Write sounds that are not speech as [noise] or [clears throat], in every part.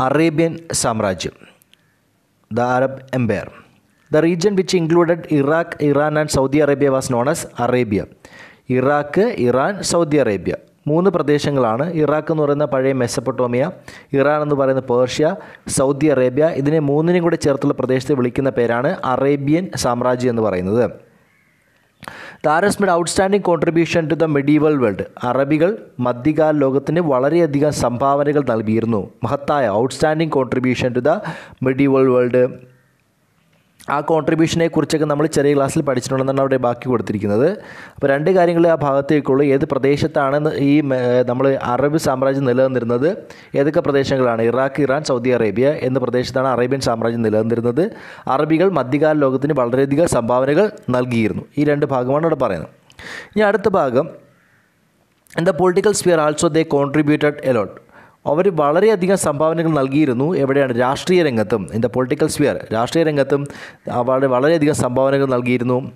Arabian സാമ്രാജ്യം the Arab empire. The region which included Iraq Iran and Saudi Arabia was known as Arabia. Iraq Iran Saudi Arabia. മൂന്ന് പ്രദേശങ്ങളാണ് Iraq എന്ന് പറയുന്ന പഴയ Mesopotamia Iran എന്ന് പറയുന്ന പേർഷ്യ സൗദി അറേബ്യ. ഇതിനെ മൂന്നിനും കൂടെ ചേർത്തുള്ള പ്രദേശത്തെ വിളിക്കുന്ന പേരാണ് അറേബ്യൻ സാമ്രാജ്യം എന്ന് പറയുന്നത്. ദാരസ് made outstanding contribution to the medieval world അറബികൾ മധ്യകാല ലോകത്തിന് വളരെയധികം സംഭാവനകൾ നൽകിയിരുന്നു. മഹത്തായ outstanding contribution to the medieval world ആ കോൺട്രിബ്യൂഷനെ കുറിച്ചൊക്കെ നമ്മൾ ചെറിയ ക്ലാസ്സിൽ പഠിച്ചിട്ടുണ്ടെന്നാണ് അവിടെ ബാക്കി കൊടുത്തിരിക്കുന്നത്. അപ്പോൾ രണ്ട് കാര്യങ്ങൾ ആ ഭാഗത്തേക്കുള്ളൂ. ഏത് പ്രദേശത്താണ് ഈ നമ്മൾ അറബ് സാമ്രാജ്യം നിലനിന്നിരുന്നത്? ഏതൊക്കെ പ്രദേശങ്ങളാണ്? ഇറാഖ് ഇറാൻ സൗദി അറേബ്യ എന്ന പ്രദേശത്താണ് അറേബ്യൻ സാമ്രാജ്യം നിലനിന്നിരുന്നത്. അറബികൾ മധ്യകാല ലോകത്തിന് വളരെയധികം സംഭാവനകൾ നൽകിയിരുന്നു. ഈ രണ്ട് ഭാഗമാണ് അവിടെ പറയുന്നത്. ഇനി അടുത്ത ഭാഗം the political sphere also they contributed a lot അവർ വളരെയധികം സംഭാവനകൾ നൽകിയിരുന്നു. എവിടെയാണ്? രാഷ്ട്രീയ രംഗത്തും ഇൻ ദ പൊളിറ്റിക്കൽ സ്ഫിയർ രാഷ്ട്രീയ രംഗത്തും അവർ വളരെയധികം സംഭാവനകൾ നൽകിയിരുന്നു.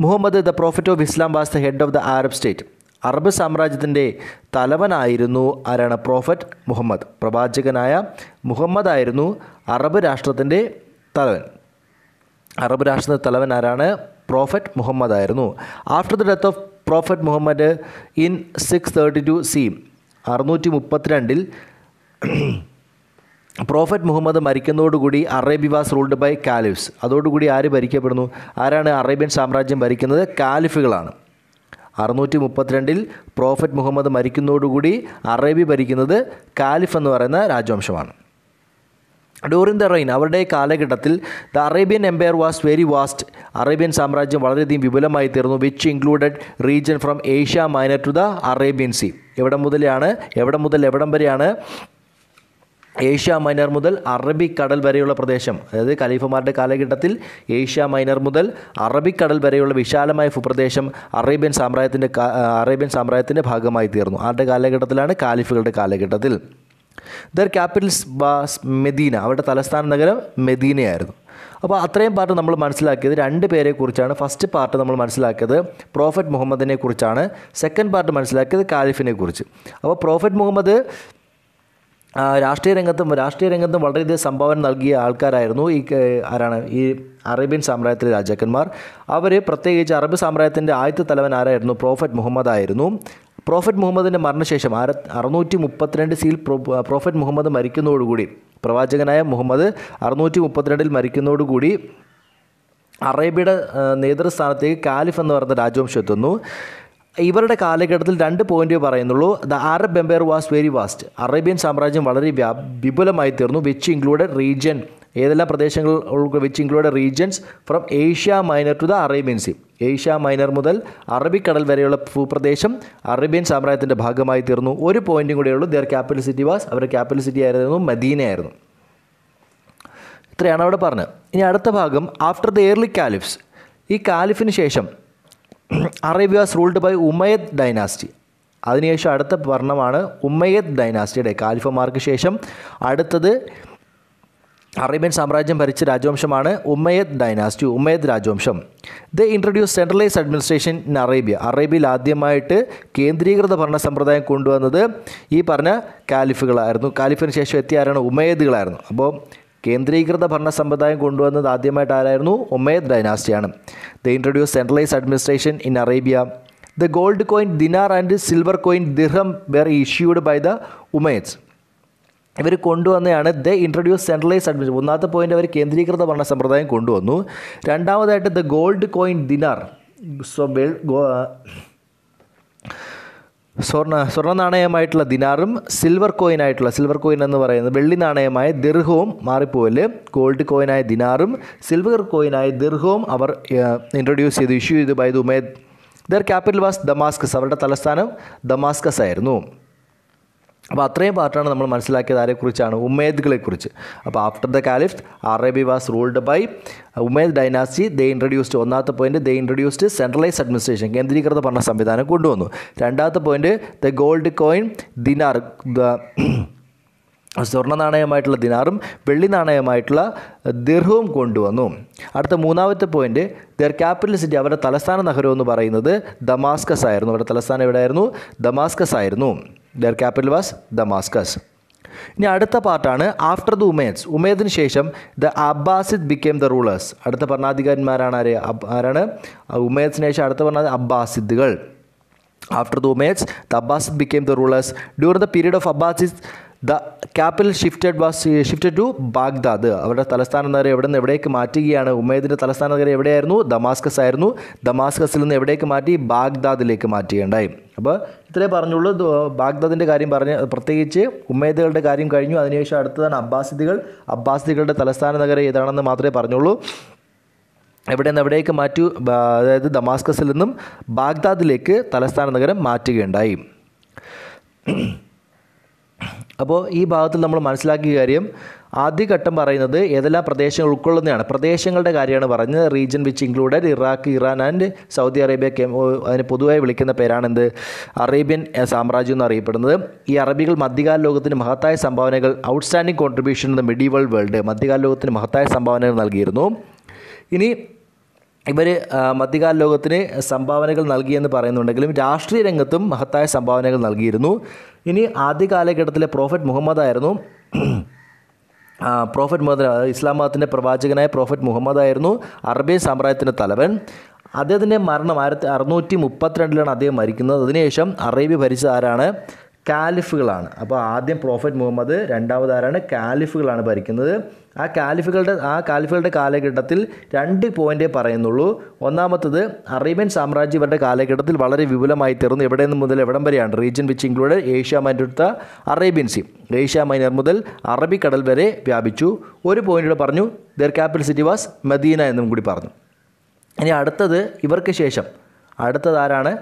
Muhammad the prophet of Islam was the head of the Arab state Arab സാമ്രാജ്യത്തിന്റെ തലവനായിരുന്നു ആരാണ്? Prophet Muhammad. പ്രവാചകനായ മുഹമ്മദ് ആയിരുന്നു അറബ് രാഷ്ട്രത്തിന്റെ തലവൻ. അറബ് രാഷ്ട്രത്തിന്റെ തലവൻ ആരാണ്? പ്രോഫറ്റ് മുഹമ്മദ് ആയിരുന്നു. After the death of prophet Muhammad in six thirty two C അറുന്നൂറ്റി മുപ്പത്തിരണ്ടിൽ prophet Muhammad മരിക്കുന്നതോടുകൂടി Arabia was ruled by caliphs. അതോടുകൂടി ആര് ഭരിക്കപ്പെടുന്നു? ആരാണ് അറേബ്യൻ സാമ്രാജ്യം ഭരിക്കുന്നത്? കാലിഫുകളാണ്. അറുന്നൂറ്റി മുപ്പത്തിരണ്ടിൽ പ്രോഫറ്റ് മുഹമ്മദ് മരിക്കുന്നതോടുകൂടി അറേബ്യ ഭരിക്കുന്നത് കാലിഫ് എന്ന് പറയുന്ന രാജവംശമാണ്. ഡ്യൂറിങ് ദ റെയിൻ അവരുടെ കാലഘട്ടത്തിൽ the Arabian empire was very vast Arabian സാമ്രാജ്യം വളരെയധികം വിപുലമായി തീർന്നു which included region from Asia Minor to the Arabian sea എവിടെ മുതലാണ് എവിടെ മുതൽ എവിടം വരെയാണ്? ഏഷ്യ മൈനർ മുതൽ അറബിക്കടൽ വരെയുള്ള പ്രദേശം. അതായത് ഖലീഫമാരുടെ കാലഘട്ടത്തിൽ ഏഷ്യ മൈനർ മുതൽ അറബിക്കടൽ വരെയുള്ള വിശാലമായ ഭൂപ്രദേശം അറേബ്യൻ സാമ്രാജ്യത്തിന്റെ അറേബ്യൻ സാമ്രാജ്യത്തിന്റെ ഭാഗമായി തീർന്നു. ആരുടെ കാലഘട്ടത്തിലാണ്? കാലിഫുകളുടെ കാലഘട്ടത്തിൽ. Their capitals was Medina. അവരുടെ തലസ്ഥാന നഗരം മെദീനയായിരുന്നു. അപ്പോൾ അത്രയും പാർട്ട് നമ്മൾ മനസ്സിലാക്കിയത് രണ്ട് പേരെ കുറിച്ചാണ് ഫസ്റ്റ് പാർട്ട് നമ്മൾ മനസ്സിലാക്കിയത് പ്രോഫറ്റ് മുഹമ്മദിനെ കുറിച്ചാണ്. സെക്കൻഡ് പാർട്ട് മനസ്സിലാക്കിയത് കാലിഫിനെ കുറിച്ച്. അപ്പോൾ പ്രോഫറ്റ് മുഹമ്മദ് രാഷ്ട്രീയ രംഗത്തും രാഷ്ട്രീയ രംഗത്തും വളരെയധികം സംഭാവന നൽകിയ ആൾക്കാരായിരുന്നു. ഈ ആരാണ്? ഈ അറേബ്യൻ സാമ്രാജ്യത്തിലെ രാജാക്കന്മാർ. അവർ പ്രത്യേകിച്ച് അറബ് സാമ്രാജ്യത്തിന്റെ ആദ്യത്തെ തലവൻ ആരായിരുന്നു? പ്രോഫറ്റ് മുഹമ്മദ് ആയിരുന്നു. പ്രോഫറ്റ് മുഹമ്മദിന്റെ മരണശേഷം അറുന്നൂറ്റി മുപ്പത്തിരണ്ട് സീൽ പ്രോഫറ്റ് മുഹമ്മദ് മരിക്കുന്നതോടുകൂടി പ്രവാചകനായ മുഹമ്മദ് അറുന്നൂറ്റി മുപ്പത്തിരണ്ടിൽ മരിക്കുന്നതോടുകൂടി അറേബ്യയുടെ നേതൃസ്ഥാനത്തേക്ക് കാലിഫ് എന്ന് പറയുന്ന രാജവംശം എത്തുന്നു. ഇവരുടെ കാലഘട്ടത്തിൽ രണ്ട് പോയിന്റ് പറയുന്നുള്ളൂ. The Arab empire was very vast. Arabian സാമ്രാജ്യം വളരെ വിപുലമായി തീർന്നു വിച്ച് ഇൻക്ലൂഡഡ് റീജിയൻ ഏതെല്ലാം പ്രദേശങ്ങൾ which include regions from Asia Minor to the Arabian Sea Asia Minor മുതൽ അറബിക്കടൽ വരെയുള്ള ഭൂപ്രദേശം അറേബ്യൻ സാമ്രാജ്യത്തിന്റെ ഭാഗമായി തീർന്നു. ഒരു പോയിന്റും കൂടെയുള്ളൂ. ദിയർ ക്യാപിറ്റൽ സിറ്റി വാസ് അവരുടെ ക്യാപിറ്റൽ സിറ്റി ആയിരുന്നു മദീനയായിരുന്നു. ഇത്രയാണ് അവിടെ പറഞ്ഞത്. ഇനി അടുത്ത ഭാഗം ആഫ്റ്റർ ദ എയർലി കാലിഫ്സ് ഈ കാലിഫിന് ശേഷം [clears throat] Arabia was ruled by Umayyad dynasty അതിനുശേഷം അടുത്ത ഭരണമാണ് ഉമ്മയദ് ഡൈനാസ്റ്റിയുടെ കാലിഫമാർക്ക് ശേഷം. അടുത്തത് അറേബ്യൻ സാമ്രാജ്യം ഭരിച്ച രാജവംശമാണ് ഉമ്മയദ് ഡൈനാസ്റ്റി ഉമ്മയദ് രാജവംശം. The introduce centralize administration in Arabia അറേബ്യയിൽ ആദ്യമായിട്ട് കേന്ദ്രീകൃത ഭരണ സമ്പ്രദായം കൊണ്ടുവന്നത് ഈ പറഞ്ഞ കാലിഫുകളായിരുന്നു. കാലിഫിന് ശേഷം എത്തിയ ആരാണ്? ഉമ്മയദുകളായിരുന്നു അപ്പോൾ കേന്ദ്രീകൃത ഭരണ സമ്പ്രദായം കൊണ്ടുവന്നത് ആദ്യമായിട്ട് ആരായിരുന്നു? Umayyad ഡൈനാസ്റ്റിയാണ്. The introduce centralize administration in Arabia the gold coin dinar and silver coin dirham were issued by the Umayyads ഇവർ കൊണ്ടുവന്നതാണ് ദ ഇൻട്രൊഡ്യൂസ് സെൻട്രലൈസ് അഡ്മിനിസ്ട്രേഷൻ ഒന്നാമത്തെ പോയിന്റ് അവർ കേന്ദ്രീകൃത ഭരണ സമ്പ്രദായം കൊണ്ടുവന്നു. രണ്ടാമതായിട്ട് ദ ഗോൾഡ് കോയിൻ ദിനാർ. സ്വർണ സ്വർണ നാണയമായിട്ടുള്ള ദിനാറും സിൽവർ കോയിൻ ആയിട്ടുള്ള സിൽവർ കോയിൻ എന്ന് പറയുന്നത് വെള്ളി നാണയമായ ദിർഹവും മാറിപ്പോവൽ ഗോൾഡ് കോയിനായ ദിനാറും സിൽവർ കോയിനായ ദിർഹവും അവർ ഇൻട്രൊഡ്യൂസ് ചെയ്തു ഇഷ്യൂ ചെയ്തു by Umayyad their capital was Damascus അവരുടെ തലസ്ഥാനം ദമാസ്കസ് ആയിരുന്നു. അപ്പോൾ അത്രയും പാർട്ടാണ് നമ്മൾ മനസ്സിലാക്കിയത് ആരെക്കുറിച്ചാണ്? ഉമ്മേദ്കളെക്കുറിച്ച് അപ്പോൾ after the caliph Arabia was ruled by Umayyad dynasty they introduced ഒന്നാമത്തെ point they introduced centralize administration കേന്ദ്രീകൃത ഭരണ സംവിധാനം കൊണ്ടുവന്നു. രണ്ടാമത്തെ point the gold coin dinar സ്വർണ നാണയമായിട്ടുള്ള ദിനാറും വെള്ളി നാണയമായിട്ടുള്ള ദിർഹവും കൊണ്ടുവന്നു. അടുത്ത മൂന്നാമത്തെ പോയിന്റ് ദർ ക്യാപിറ്റൽ സിറ്റി അവരുടെ തലസ്ഥാന നഗരം എന്ന് പറയുന്നത് ദമാസ്കസ് ആയിരുന്നു. അവരുടെ തലസ്ഥാനം എവിടെയായിരുന്നു? ദമാസ്കസ് ആയിരുന്നു. ദർ ക്യാപിറ്റൽ വാസ് ദമാസ്കസ് ഇനി അടുത്ത പാർട്ടാണ് ആഫ്റ്റർ ദ ഉമേദ്സ് ഉമേദിന് ശേഷം the Abbasid became the rulers അടുത്ത ഭരണാധികാരിമാരാണ് ആര്? ആരാണ്? ഉമേദ്സിന് ശേഷം അടുത്ത പറഞ്ഞത് അബ്ബാസിദുകൾ after the Umayyads the Abbasid became the rulers during the period of Abbasids, the capital shifted was shifted to Baghdad. അവരുടെ തലസ്ഥാന നഗരം എവിടെ നിന്ന് എവിടേക്ക് മാറ്റുകയാണ്? ഉമേദിന്റെ തലസ്ഥാന നഗരം എവിടെയായിരുന്നു? ദമാസ്കസ് ആയിരുന്നു. ദമാസ്കസിൽ നിന്ന് എവിടേക്ക് മാറ്റി? ബാഗ്ദാദിലേക്ക് മാറ്റുകയുണ്ടായി. അപ്പോൾ ഇത്രേ പറഞ്ഞുള്ളൂ. ദ- ബാഗ്ദാദിന്റെ കാര്യം പറഞ്ഞ് പ്രത്യേകിച്ച് ഉമേദുകളുടെ കാര്യം കഴിഞ്ഞു. അതിനുശേഷം അടുത്തതാണ് അബ്ബാസിദികൾ. അബ്ബാസിദികളുടെ തലസ്ഥാന നഗരം ഏതാണെന്ന് മാത്രമേ പറഞ്ഞുള്ളൂ. എവിടെ നിന്ന് എവിടേക്ക് മാറ്റു അതായത് ദമാസ്കസിൽ നിന്നും ബാഗ്ദാദിലേക്ക് തലസ്ഥാന നഗരം മാറ്റുകയുണ്ടായി. അപ്പോൾ ഈ ഭാഗത്തിൽ നമ്മൾ മനസ്സിലാക്കിയ കാര്യം ആദ്യഘട്ടം പറയുന്നത് ഏതെല്ലാം പ്രദേശങ്ങൾ ഉൾക്കൊള്ളുന്നതാണ്. പ്രദേശങ്ങളുടെ കാര്യമാണ് പറഞ്ഞത്. Region which included Iraq Iran and Saudi Arabia അതിന് പൊതുവായി വിളിക്കുന്ന പേരാണെന്ത്? അറേബ്യൻ സാമ്രാജ്യം എന്ന് അറിയപ്പെടുന്നത്. ഈ അറബികൾ മധ്യകാല ലോകത്തിന് മഹത്തായ സംഭാവനകൾ outstanding contribution in the medieval world മധ്യകാല ലോകത്തിന് മഹത്തായ സംഭാവനകൾ നൽകിയിരുന്നു. ഇനി ഇവർ മധ്യകാല ലോകത്തിന് സംഭാവനകൾ നൽകിയെന്ന് പറയുന്നുണ്ടെങ്കിലും രാഷ്ട്രീയ രംഗത്തും മഹത്തായ സംഭാവനകൾ നൽകിയിരുന്നു. ഇനി ആദ്യ കാലഘട്ടത്തിലെ പ്രോഫറ്റ് മുഹമ്മദ് ആയിരുന്നു. പ്രോഫറ്റ് മുഹമ്മദ് ഇസ്ലാം മതത്തിന്റെ പ്രവാചകനായ പ്രോഫറ്റ് മുഹമ്മദ് ആയിരുന്നു അറബി സാമ്രാജ്യത്തിന്റെ തലവൻ. അദ്ദേഹത്തിന്റെ മരണം ആയിരത്തി അറുന്നൂറ്റി മുപ്പത്തിരണ്ടിലാണ് അദ്ദേഹം മരിക്കുന്നത്. അതിനുശേഷം അറേബ്യ ഭരിച്ചത് ആരാണ്? കാലിഫുകളാണ്. അപ്പോൾ ആദ്യം പ്രോഫറ്റ് മുഹമ്മദ് രണ്ടാമത് ആരാണ് കാലിഫുകളാണ് ഭരിക്കുന്നത്. ആ കാലിഫുകളുടെ ആ കാലിഫുകളുടെ കാലഘട്ടത്തിൽ രണ്ട് പോയിന്റേ പറയുന്നുള്ളൂ. ഒന്നാമത്തത് അറേബ്യൻ സാമ്രാജ്യം ഇവരുടെ കാലഘട്ടത്തിൽ വളരെ വിപുലമായി തീർന്നു. എവിടെ നിന്ന് മുതൽ എവിടം വരെയാണ്? റീജിയൻ വിച്ച് ഇൻക്ലൂഡ് ഏഷ്യ മൈനടുത്ത അറേബ്യൻ സീ ഏഷ്യ മൈനർ മുതൽ അറബിക്കടൽ വരെ വ്യാപിച്ചു. ഒരു പോയിന്റ് പറഞ്ഞു their capital city was Medina എന്നും കൂടി പറഞ്ഞു. ഇനി അടുത്തത് ഇവർക്ക് ശേഷം. അടുത്തത് ആരാണ്?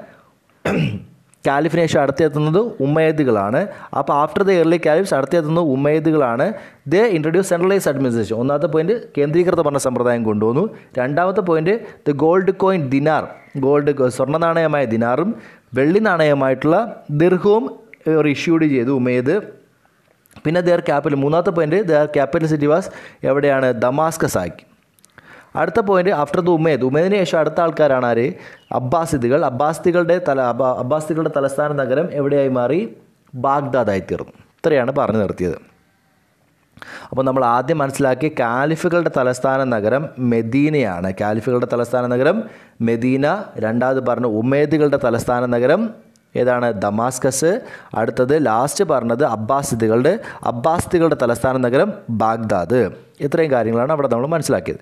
കാലിഫിന് ശേഷം അടുത്തെത്തുന്നത് ഉമ്മയദുകളാണ് അപ്പോൾ ആഫ്റ്റർ ദ ഇയർലി കാലിഫ്സ് അടുത്തെത്തുന്നത് ഉമ്മയദുകളാണ് ദേ ഇൻട്രൊഡ്യൂസ് സെൻട്രലൈസ് അഡ്മിനിസ്ട്രേഷൻ ഒന്നാമത്തെ പോയിന്റ് കേന്ദ്രീകൃത ഭരണ സമ്പ്രദായം കൊണ്ടുവന്നു. രണ്ടാമത്തെ point the gold coin dinar gold സ്വർണ നാണയമായ ദിനാറും വെള്ളി നാണയമായിട്ടുള്ള ദിർഹവും ഇവർ ഇഷ്യൂഡ് ചെയ്തു ഉമേദ്. പിന്നെ ദർ ക്യാപിറ്റൽ മൂന്നാമത്തെ point their capital city was എവിടെയാണ്? ദമാസ്കസ് ആക്കി അടുത്ത പോയിന്റ് ആഫ്റ്റർ ദ ഉമേദ്. ഉമേദിന് ശേഷം അടുത്ത ആൾക്കാരാണ് ആര്? അബ്ബാസിദുകൾ അബ്ബാസിദുകളുടെ തല അബ്ബാസിദികളുടെ തലസ്ഥാന നഗരം എവിടെയായി മാറി? ബാഗ്ദാദായി തീർന്നു ഇത്രയാണ് പറഞ്ഞു നിർത്തിയത്. അപ്പോൾ നമ്മൾ ആദ്യം മനസ്സിലാക്കിയ കാലിഫുകളുടെ തലസ്ഥാന നഗരം മെദീനയാണ്. കാലിഫുകളുടെ തലസ്ഥാന നഗരം മെദീന. രണ്ടാമത് പറഞ്ഞ ഉമേദുകളുടെ തലസ്ഥാന നഗരം ഏതാണ്? ദമാസ്കസ്. അടുത്തത് ലാസ്റ്റ് പറഞ്ഞത് അബ്ബാസിദുകളുടെ അബ്ബാസിദുകളുടെ തലസ്ഥാന നഗരം ബാഗ്ദാദ്. ഇത്രയും കാര്യങ്ങളാണ് അവിടെ നമ്മൾ മനസ്സിലാക്കിയത്.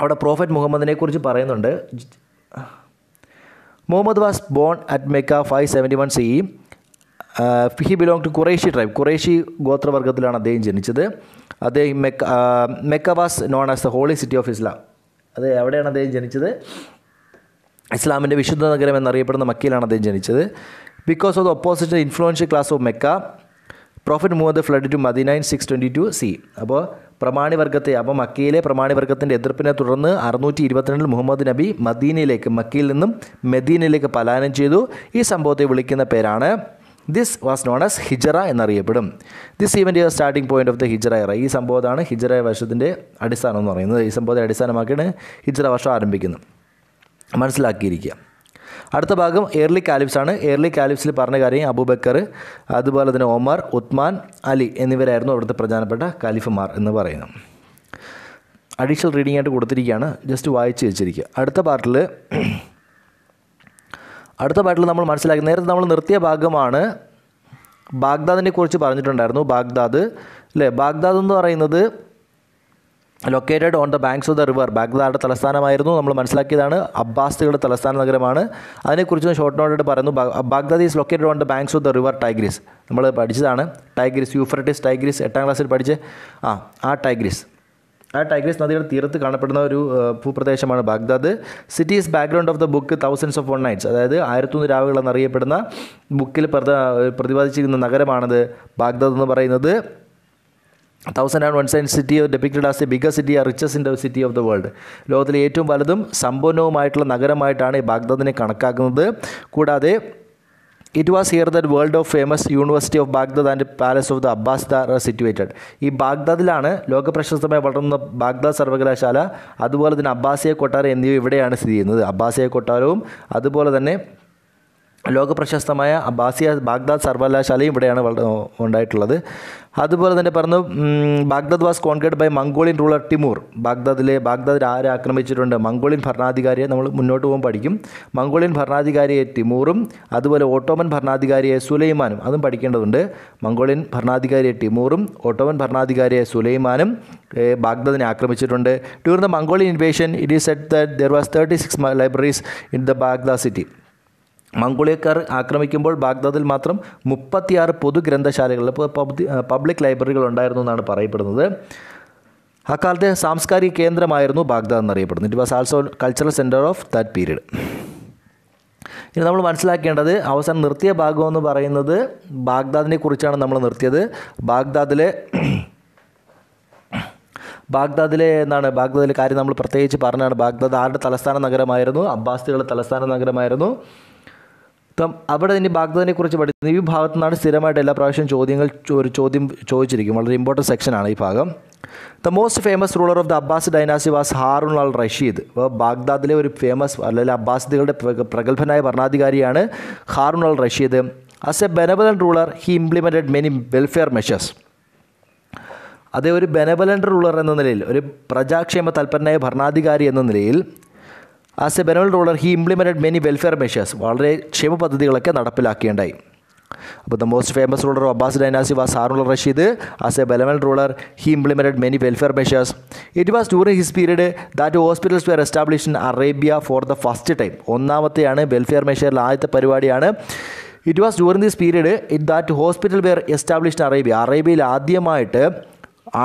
അവിടെ പ്രോഫറ്റ് മുഹമ്മദിനെ കുറിച്ച് പറയുന്നുണ്ട്. Muhammad was born at Mecca five seventy one C he belong to Quraysh tribe Quraysh ഗോത്രവർഗത്തിലാണ് അദ്ദേഹം ജനിച്ചത്. അദ്ദേഹം Mecca Mecca was known as the holy city of Islam അത് എവിടെയാണ് അദ്ദേഹം ജനിച്ചത്. ഇസ്ലാമിന്റെ വിശുദ്ധ നഗരം എന്നറിയപ്പെടുന്ന മക്കയിലാണ് അദ്ദേഹം ജനിച്ചത്. Because of the opposite influential class of Mecca prophet Muhammad fled to Medina six twenty two C അപ്പോൾ പ്രമാണിവർഗത്തെ അപ്പോൾ മക്കയിലെ പ്രമാണിവർഗത്തിന്റെ എതിർപ്പിനെ തുടർന്ന് അറുന്നൂറ്റി ഇരുപത്തിരണ്ടിൽ മുഹമ്മദ് നബി മദീനയിലേക്ക് മക്കയിൽ നിന്നും മദീനയിലേക്ക് പലായനം ചെയ്തു. ഈ സംഭവത്തെ വിളിക്കുന്ന പേരാണ് this was known as Hijra എന്നറിയപ്പെടും. This event starting point of the Hijra era ഈ സംഭവത്താണ് ഹിജറ വർഷത്തിന്റെ അടിസ്ഥാനം എന്ന് പറയുന്നത്. ഈ സംഭവത്തെ അടിസ്ഥാനമാക്കിയാണ് ഹിജറ വർഷം ആരംഭിക്കുന്നത്. മനസ്സിലാക്കിയിരിക്കുക. അടുത്ത ഭാഗം എയർലി ആണ്. എയർലി കാലിബ്സിൽ പറഞ്ഞ കാര്യം അബൂബക്കർ അതുപോലെ തന്നെ ഒമർ ഉത്മാൻ അലി എന്നിവരായിരുന്നു അവിടുത്തെ പ്രധാനപ്പെട്ട കാലിഫുമാർ എന്ന് പറയുന്നത് അഡീഷണൽ റീഡിംഗ് ആയിട്ട് കൊടുത്തിരിക്കുകയാണ്. ജസ്റ്റ് വായിച്ച് വെച്ചിരിക്കുക. അടുത്ത പാർട്ടിൽ അടുത്ത പാട്ടിൽ നമ്മൾ മനസ്സിലാക്കി നേരത്തെ നമ്മൾ നിർത്തിയ ഭാഗമാണ് ബാഗ്ദാദിനെ കുറിച്ച് പറഞ്ഞിട്ടുണ്ടായിരുന്നു. ബാഗ്ദാദ് അല്ലേ ബാഗ്ദാദ് എന്ന് പറയുന്നത് located on the banks of the river ബാഗ്ദാദിന്റെ തലസ്ഥാനമായിരുന്നു. നമ്മൾ മനസ്സിലാക്കിയതാണ് അബ്ബാസികളുടെ തലസ്ഥാന നഗരമാണ്. അതിനെക്കുറിച്ച് ഷോർട്ട് നോട്ടായിട്ട് പറയുന്നു. Baghdad is located on the banks of the river Tigris നമ്മൾ പഠിച്ചതാണ്. ടൈഗ്രിസ് യൂഫ്രട്ടിസ് ടൈഗ്രിസ് എട്ടാം ക്ലാസ്സിൽ പഠിച്ച്. ആ ആ ടൈഗ്രിസ് ആ ടൈഗ്രിസ് നദിയുടെ തീരത്ത് കാണപ്പെടുന്ന ഒരു ഭൂപ്രദേശമാണ് Baghdad. Cities background of the book thousands of one nights അതായത് ആയിരത്തൊന്ന് രാവുകൾ എന്നറിയപ്പെടുന്ന ബുക്കിൽ പ്രതി പ്രതിപാദിച്ചിരിക്കുന്ന നഗരമാണത് ബാഗ്ദാദ് എന്ന് പറയുന്നത്. Thousand and one sign city depicted as a big city a riches in the city of the world ലോകത്തിലെ ഏറ്റവും വലുതും സമ്പന്നവുമായിട്ടുള്ള നഗരമായിട്ടാണ് ഈ ബാഗ്ദാദിനെ കണക്കാക്കുന്നത്. കൂടാതെ it was here that world of famous university of Baghdad and palace of the Abbasid situated ഈ ബാഗ്ദാദിലാണ് ലോകപ്രശസ്തമായി വളർന്ന ബാഗ്ദാദ് സർവകലാശാല അതുപോലെ തന്നെ അബ്ബാസിയ കൊട്ടാരം എന്നിവ ഇവിടെയാണ് സ്ഥിതി ചെയ്യുന്നത്. അബ്ബാസിയ കൊട്ടാരവും അതുപോലെ തന്നെ ലോകപ്രശസ്തമായ അബ്ബാസിയ ബാഗ്ദാദ് സർവകലാശാലയും ഇവിടെയാണ് ഉണ്ടായിട്ടുള്ളത്. അതുപോലെ തന്നെ പറഞ്ഞു Baghdad was conquered by Mongolian ruler Timur. ബാഗ്ദാദിലെ Baghdad ആരെ ആക്രമിച്ചിട്ടുണ്ട്? മംഗോളിയൻ ഭരണാധികാരിയെ നമ്മൾ മുന്നോട്ട് പോകുമ്പോൾ പഠിക്കും. മംഗോളിയൻ ഭരണാധികാരിയെ ടിമൂറും അതുപോലെ ഓട്ടോമൻ ഭരണാധികാരിയെ സുലൈമാനും അതും പഠിക്കേണ്ടതുണ്ട്. മംഗോളിയൻ ഭരണാധികാരിയെ ടിമൂറും ഓട്ടോമൻ ഭരണാധികാരിയെ സുലൈമാനും ബാഗ്ദാദിനെ ആക്രമിച്ചിട്ടുണ്ട്. During the Mongolian invasion it is said that there was thirty six libraries in the Baghdad city മംഗോളിയക്കാർ ആക്രമിക്കുമ്പോൾ ബാഗ്ദാദിൽ മാത്രം മുപ്പത്തിയാറ് പൊതുഗ്രന്ഥശാലകൾ ഇപ്പോൾ പബ്ദി- പബ്ലിക് ലൈബ്രറികൾ ഉണ്ടായിരുന്നു എന്നാണ് പറയപ്പെടുന്നത്. അക്കാലത്തെ സാംസ്കാരിക കേന്ദ്രമായിരുന്നു ബാഗ്ദാദ് എന്നറിയപ്പെടുന്നത്. It was also cultural centre of that period ഇനി നമ്മൾ മനസ്സിലാക്കേണ്ടത് അവസാനം നിർത്തിയ ഭാഗം എന്ന് പറയുന്നത് ബാഗ്ദാദിനെ കുറിച്ചാണ് നമ്മൾ നിർത്തിയത്. ബാഗ്ദാദിലെ [clears throat] ബാഗ്ദാദിലെ എന്നാണ് ബാഗ്ദാദിലെ കാര്യം നമ്മൾ പ്രത്യേകിച്ച് പറഞ്ഞാണ്. ബാഗ്ദാദ് ആരുടെ തലസ്ഥാന നഗരമായിരുന്നു? അബ്ബാസികളുടെ തലസ്ഥാന നഗരമായിരുന്നു. ഇപ്പം അവിടെ ഇനി ബാഗ്ദാദിനെ കുറിച്ച് പഠിക്കുന്നത് ഈ ഭാഗത്തു നിന്നാണ് സ്ഥിരമായിട്ട് എല്ലാ പ്രാവശ്യവും ചോദ്യങ്ങൾ ഒരു ചോദ്യം ചോദിച്ചിരിക്കും. വളരെ ഇമ്പോർട്ടന്റ് സെക്ഷനാണ് ഈ ഭാഗം. The most famous ruler of the Abbas dynasty was Harun al Rashid അപ്പോൾ ബാഗ്ദാദിലെ ഒരു ഫേമസ് അല്ലെങ്കിൽ അബ്ബാസിദികളുടെ പ്രഗ- പ്രഗത്ഭനായ ഭരണാധികാരിയാണ് Harun al Rashid. As a benevolent ruler he implemented many welfare measures അതേ ഒരു ബെനവലന്റ് റൂളർ എന്ന നിലയിൽ ഒരു പ്രജാക്ഷേമ തൽപരനായ ഭരണാധികാരി എന്ന നിലയിൽ as a benevolent ruler he implemented many welfare measures വളരെ ക്ഷേമ പദ്ധതികളൊക്കെ നടപ്പിലാക്കിയുണ്ടായി അപ്പോൾ the most famous ruler Abbas dynasty was Harun Rashid as a ബെലവൽ ruler he implemented many welfare measures it was during his period that hospitals were establish in Arabia for the first time ഒന്നാമത്തെയാണ് welfare മെഷേറിൽ ആദ്യത്തെ പരിപാടിയാണ്. It was during this period it that hospital were established Arabia അറേബ്യയിൽ ആദ്യമായിട്ട്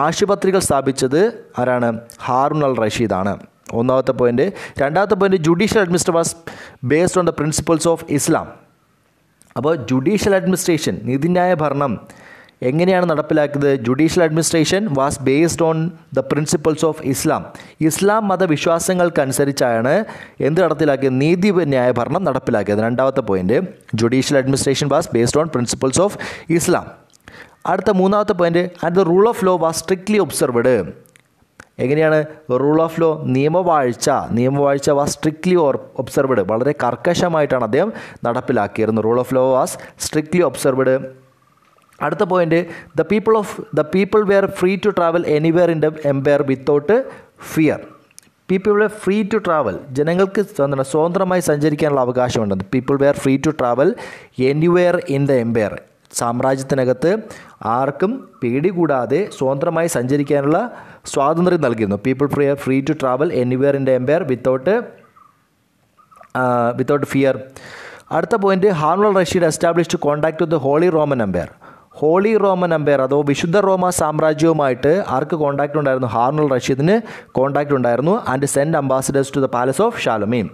ആശുപത്രികൾ സ്ഥാപിച്ചത് ആരാണ്? ഹാറൂൺ അൽ റഷീദാണ് ഒന്നാമത്തെ point രണ്ടാമത്തെ point judicial administration was based on the principles of Islam അപ്പോൾ ജുഡീഷ്യൽ അഡ്മിനിസ്ട്രേഷൻ നീതിന്യായ ഭരണം എങ്ങനെയാണ് നടപ്പിലാക്കിയത്? Judicial administration was based on the principles of Islam Islam മതവിശ്വാസങ്ങൾക്കനുസരിച്ചാണ് എന്ത് നടപ്പിലാക്കിയത് നീതി ന്യായ ഭരണം നടപ്പിലാക്കിയത്. രണ്ടാമത്തെ point judicial administration was based on principles of Islam അടുത്ത മൂന്നാമത്തെ point and the rule of law was strictly observed എങ്ങനെയാണ്? റൂൾ ഓഫ് ലോ നിയമവാഴ്ച. നിയമവാഴ്ച വാസ് സ്ട്രിക്ട്ലി ഓർ ഒബ്സർവ്ഡ് വളരെ കർക്കശമായിട്ടാണ് അദ്ദേഹം നടപ്പിലാക്കിയിരുന്നത്. Rule of law was strictly observed അടുത്ത point the people of the people were free to travel anywhere in the empire without fear people were free to travel ജനങ്ങൾക്ക് സ്വതന്ത്രമായി സഞ്ചരിക്കാനുള്ള അവകാശമുണ്ട്. People were free to travel anywhere in the empire സാമ്രാജ്യത്തിനകത്ത് ആർക്കും പേടി കൂടാതെ സ്വതന്ത്രമായി സഞ്ചരിക്കാനുള്ള സ്വാതന്ത്ര്യം നൽകിയിരുന്നു. People free free to travel anywhere in the empire without without fear അടുത്ത point Harun al Rashid established contact with Holy Roman Empire Holy Roman Empire അതോ വിശുദ്ധ റോമ സാമ്രാജ്യവുമായിട്ട് ആർക്ക് കോൺടാക്ട് ഉണ്ടായിരുന്നു? ഹാർണൽ റഷീദിന് കോൺടാക്ട് ഉണ്ടായിരുന്നു. And send ambassadors to the palace of Charlemagne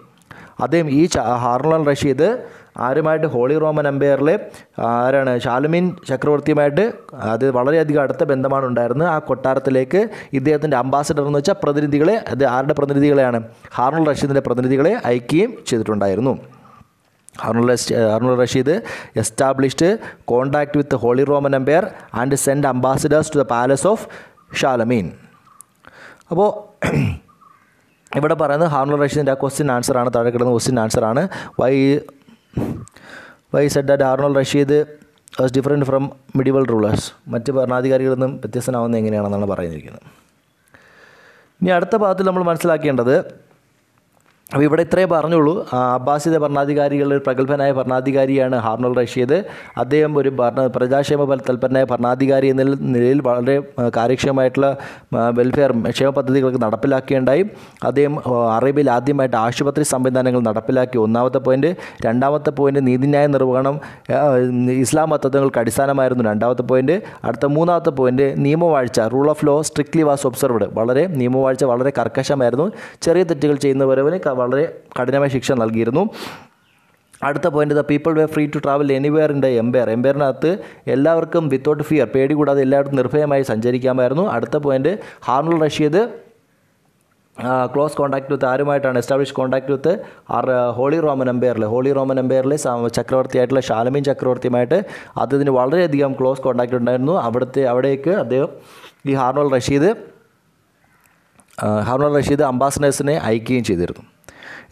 അദ്ദേഹം ഈ ഹാർണൽ റഷീദ് ആരുമായിട്ട് ഹോളി റോമൻ എംപയറിലെ ആരാണ് ഷാലുമീൻ ചക്രവർത്തിയുമായിട്ട് അത് വളരെയധികം അടുത്ത ബന്ധമാണ് ഉണ്ടായിരുന്നത്. ആ കൊട്ടാരത്തിലേക്ക് ഇദ്ദേഹത്തിന്റെ അംബാസഡർ എന്ന് വെച്ചാൽ പ്രതിനിധികളെ അത് ആരുടെ പ്രതിനിധികളെയാണ്? ഹാർണൽ റഷീദിന്റെ പ്രതിനിധികളെ അയക്കുകയും ചെയ്തിട്ടുണ്ടായിരുന്നു. Harun al rush- Rashid established contact with Holy Roman Empire and send ambassadors to the palace of Charlemagne അപ്പോൾ ഇവിടെ പറയുന്നത് ഹാർണൽ റഷീദിന്റെ ആ ക്വസ്റ്റ്യൻ ആൻസർ ആണ് താഴെ കിടന്ന ക്വസ്റ്റ്യൻ ആൻസർ ആണ്. Why why said that Harun al Rashid was different from medieval rulers മറ്റ് ഭരണാധികാരികളിൽ നിന്നും വ്യത്യസ്തനാവുന്നത് എങ്ങനെയാണെന്നാണ് പറയുന്നിരിക്കുന്നത് ഇനി അടുത്ത ഭാഗത്തിൽ നമ്മൾ മനസ്സിലാക്കേണ്ടത് അപ്പോൾ ഇവിടെ ഇത്രേ പറഞ്ഞുള്ളൂ. അബ്ബാസിദ ഭരണാധികാരികളിൽ പ്രഗത്ഭനായ ഭരണാധികാരിയാണ് ഹാർണൽ റഷീദ്. അദ്ദേഹം ഒരു ഭരണ പ്രജാക്ഷേമ തൽപരനായ ഭരണാധികാരി എന്ന നിലയിൽ വളരെ കാര്യക്ഷമമായിട്ടുള്ള വെൽഫെയർ ക്ഷേമ പദ്ധതികളൊക്കെ നടപ്പിലാക്കുകയുണ്ടായി. അദ്ദേഹം അറേബ്യയിൽ ആദ്യമായിട്ട് ആശുപത്രി സംവിധാനങ്ങൾ നടപ്പിലാക്കി. ഒന്നാമത്തെ പോയിന്റ് രണ്ടാമത്തെ പോയിന്റ് നീതിന്യായ നിർവഹണം ഇസ്ലാം മതങ്ങൾക്ക് അടിസ്ഥാനമായിരുന്നു രണ്ടാമത്തെ പോയിന്റ് അടുത്ത മൂന്നാമത്തെ പോയിന്റ് നിയമവാഴ്ച rule of law strictly was observed വളരെ നിയമവാഴ്ച വളരെ കർക്കശമായിരുന്നു. ചെറിയ തെറ്റുകൾ ചെയ്യുന്നവരവന് വളരെ കഠിനമായ ശിക്ഷ നൽകിയിരുന്നു. അടുത്ത point the people were free to travel anywhere in the empire എംപയറിനകത്ത് എല്ലാവർക്കും വിത്തൗട്ട് ഫിയർ പേടി കൂടാതെ എല്ലായിടത്തും നിർഭയമായി സഞ്ചരിക്കാമായിരുന്നു. അടുത്ത point Harun al Rashid close contact with ആരുമായിട്ടാണ് establish contact with are Holy Roman എംപയറിൽ Holy Roman എംപയറിലെ ചക്രവർത്തിയായിട്ടുള്ള ഷാലമീൻ ചക്രവർത്തിയുമായിട്ട് അദ്ദേഹത്തിന് വളരെയധികം ക്ലോസ് കോൺടാക്ട് ഉണ്ടായിരുന്നു. അവിടുത്തെ അവിടേക്ക് അദ്ദേഹം ഈ ഹാർണൽ റഷീദ് ആ, റഷീദ് അംബാസഡേഴ്സിനെ അയക്കുകയും ചെയ്തിരുന്നു.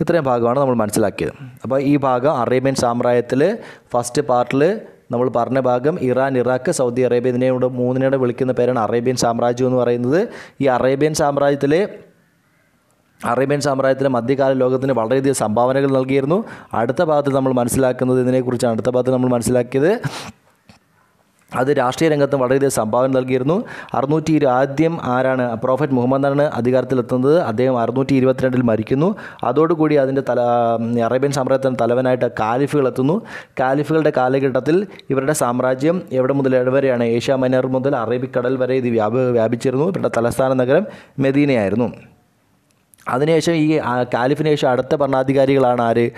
ഇത്രയും ഭാഗമാണ് നമ്മൾ മനസ്സിലാക്കിയത്. അപ്പോൾ ഈ ഭാഗം അറേബ്യൻ സാമ്രാജ്യത്തിൽ ഫസ്റ്റ് പാർട്ടിൽ നമ്മൾ പറഞ്ഞ ഭാഗം ഇറാൻ ഇറാഖ് സൗദി അറേബ്യ ഇതിനെയോട് മൂന്നിനോട് വിളിക്കുന്ന പേരാണ് അറേബ്യൻ സാമ്രാജ്യം എന്ന് പറയുന്നത്. ഈ അറേബ്യൻ സാമ്രാജ്യത്തിലെ അറേബ്യൻ സാമ്രാജ്യത്തിലെ മധ്യകാല ലോകത്തിന് വളരെയധികം സംഭാവനകൾ നൽകിയിരുന്നു. അടുത്ത ഭാഗത്ത് നമ്മൾ മനസ്സിലാക്കുന്നത് ഇതിനെക്കുറിച്ചാണ്. അടുത്ത ഭാഗത്ത് നമ്മൾ മനസ്സിലാക്കിയത് അത് രാഷ്ട്രീയ രംഗത്ത് വളരെയധികം സംഭാവന നൽകിയിരുന്നു. അറുന്നൂറ്റി ഇരു ആദ്യം ആരാണ് പ്രോഫറ്റ് മുഹമ്മദാണ് അധികാരത്തിലെത്തുന്നത്? അദ്ദേഹം അറുന്നൂറ്റി ഇരുപത്തിരണ്ടിൽ മരിക്കുന്നു. അതോടുകൂടി അതിന്റെ തല അറേബ്യൻ സാമ്രാജ്യത്തിന്റെ തലവനായിട്ട് കാലിഫുകൾ എത്തുന്നു. കാലിഫുകളുടെ കാലഘട്ടത്തിൽ ഇവരുടെ സാമ്രാജ്യം എവിടെ മുതൽ വരെയാണ്? ഏഷ്യ മൈനർ മുതൽ അറേബ്യക്കടൽ വരെ ഇത് വ്യാപ വ്യാപിച്ചിരുന്നു. ഇവരുടെ തലസ്ഥാന നഗരം മെദീനയായിരുന്നു. അതിനുശേഷം ഈ കാലിഫിന് അടുത്ത ഭരണാധികാരികളാണ് ആര്?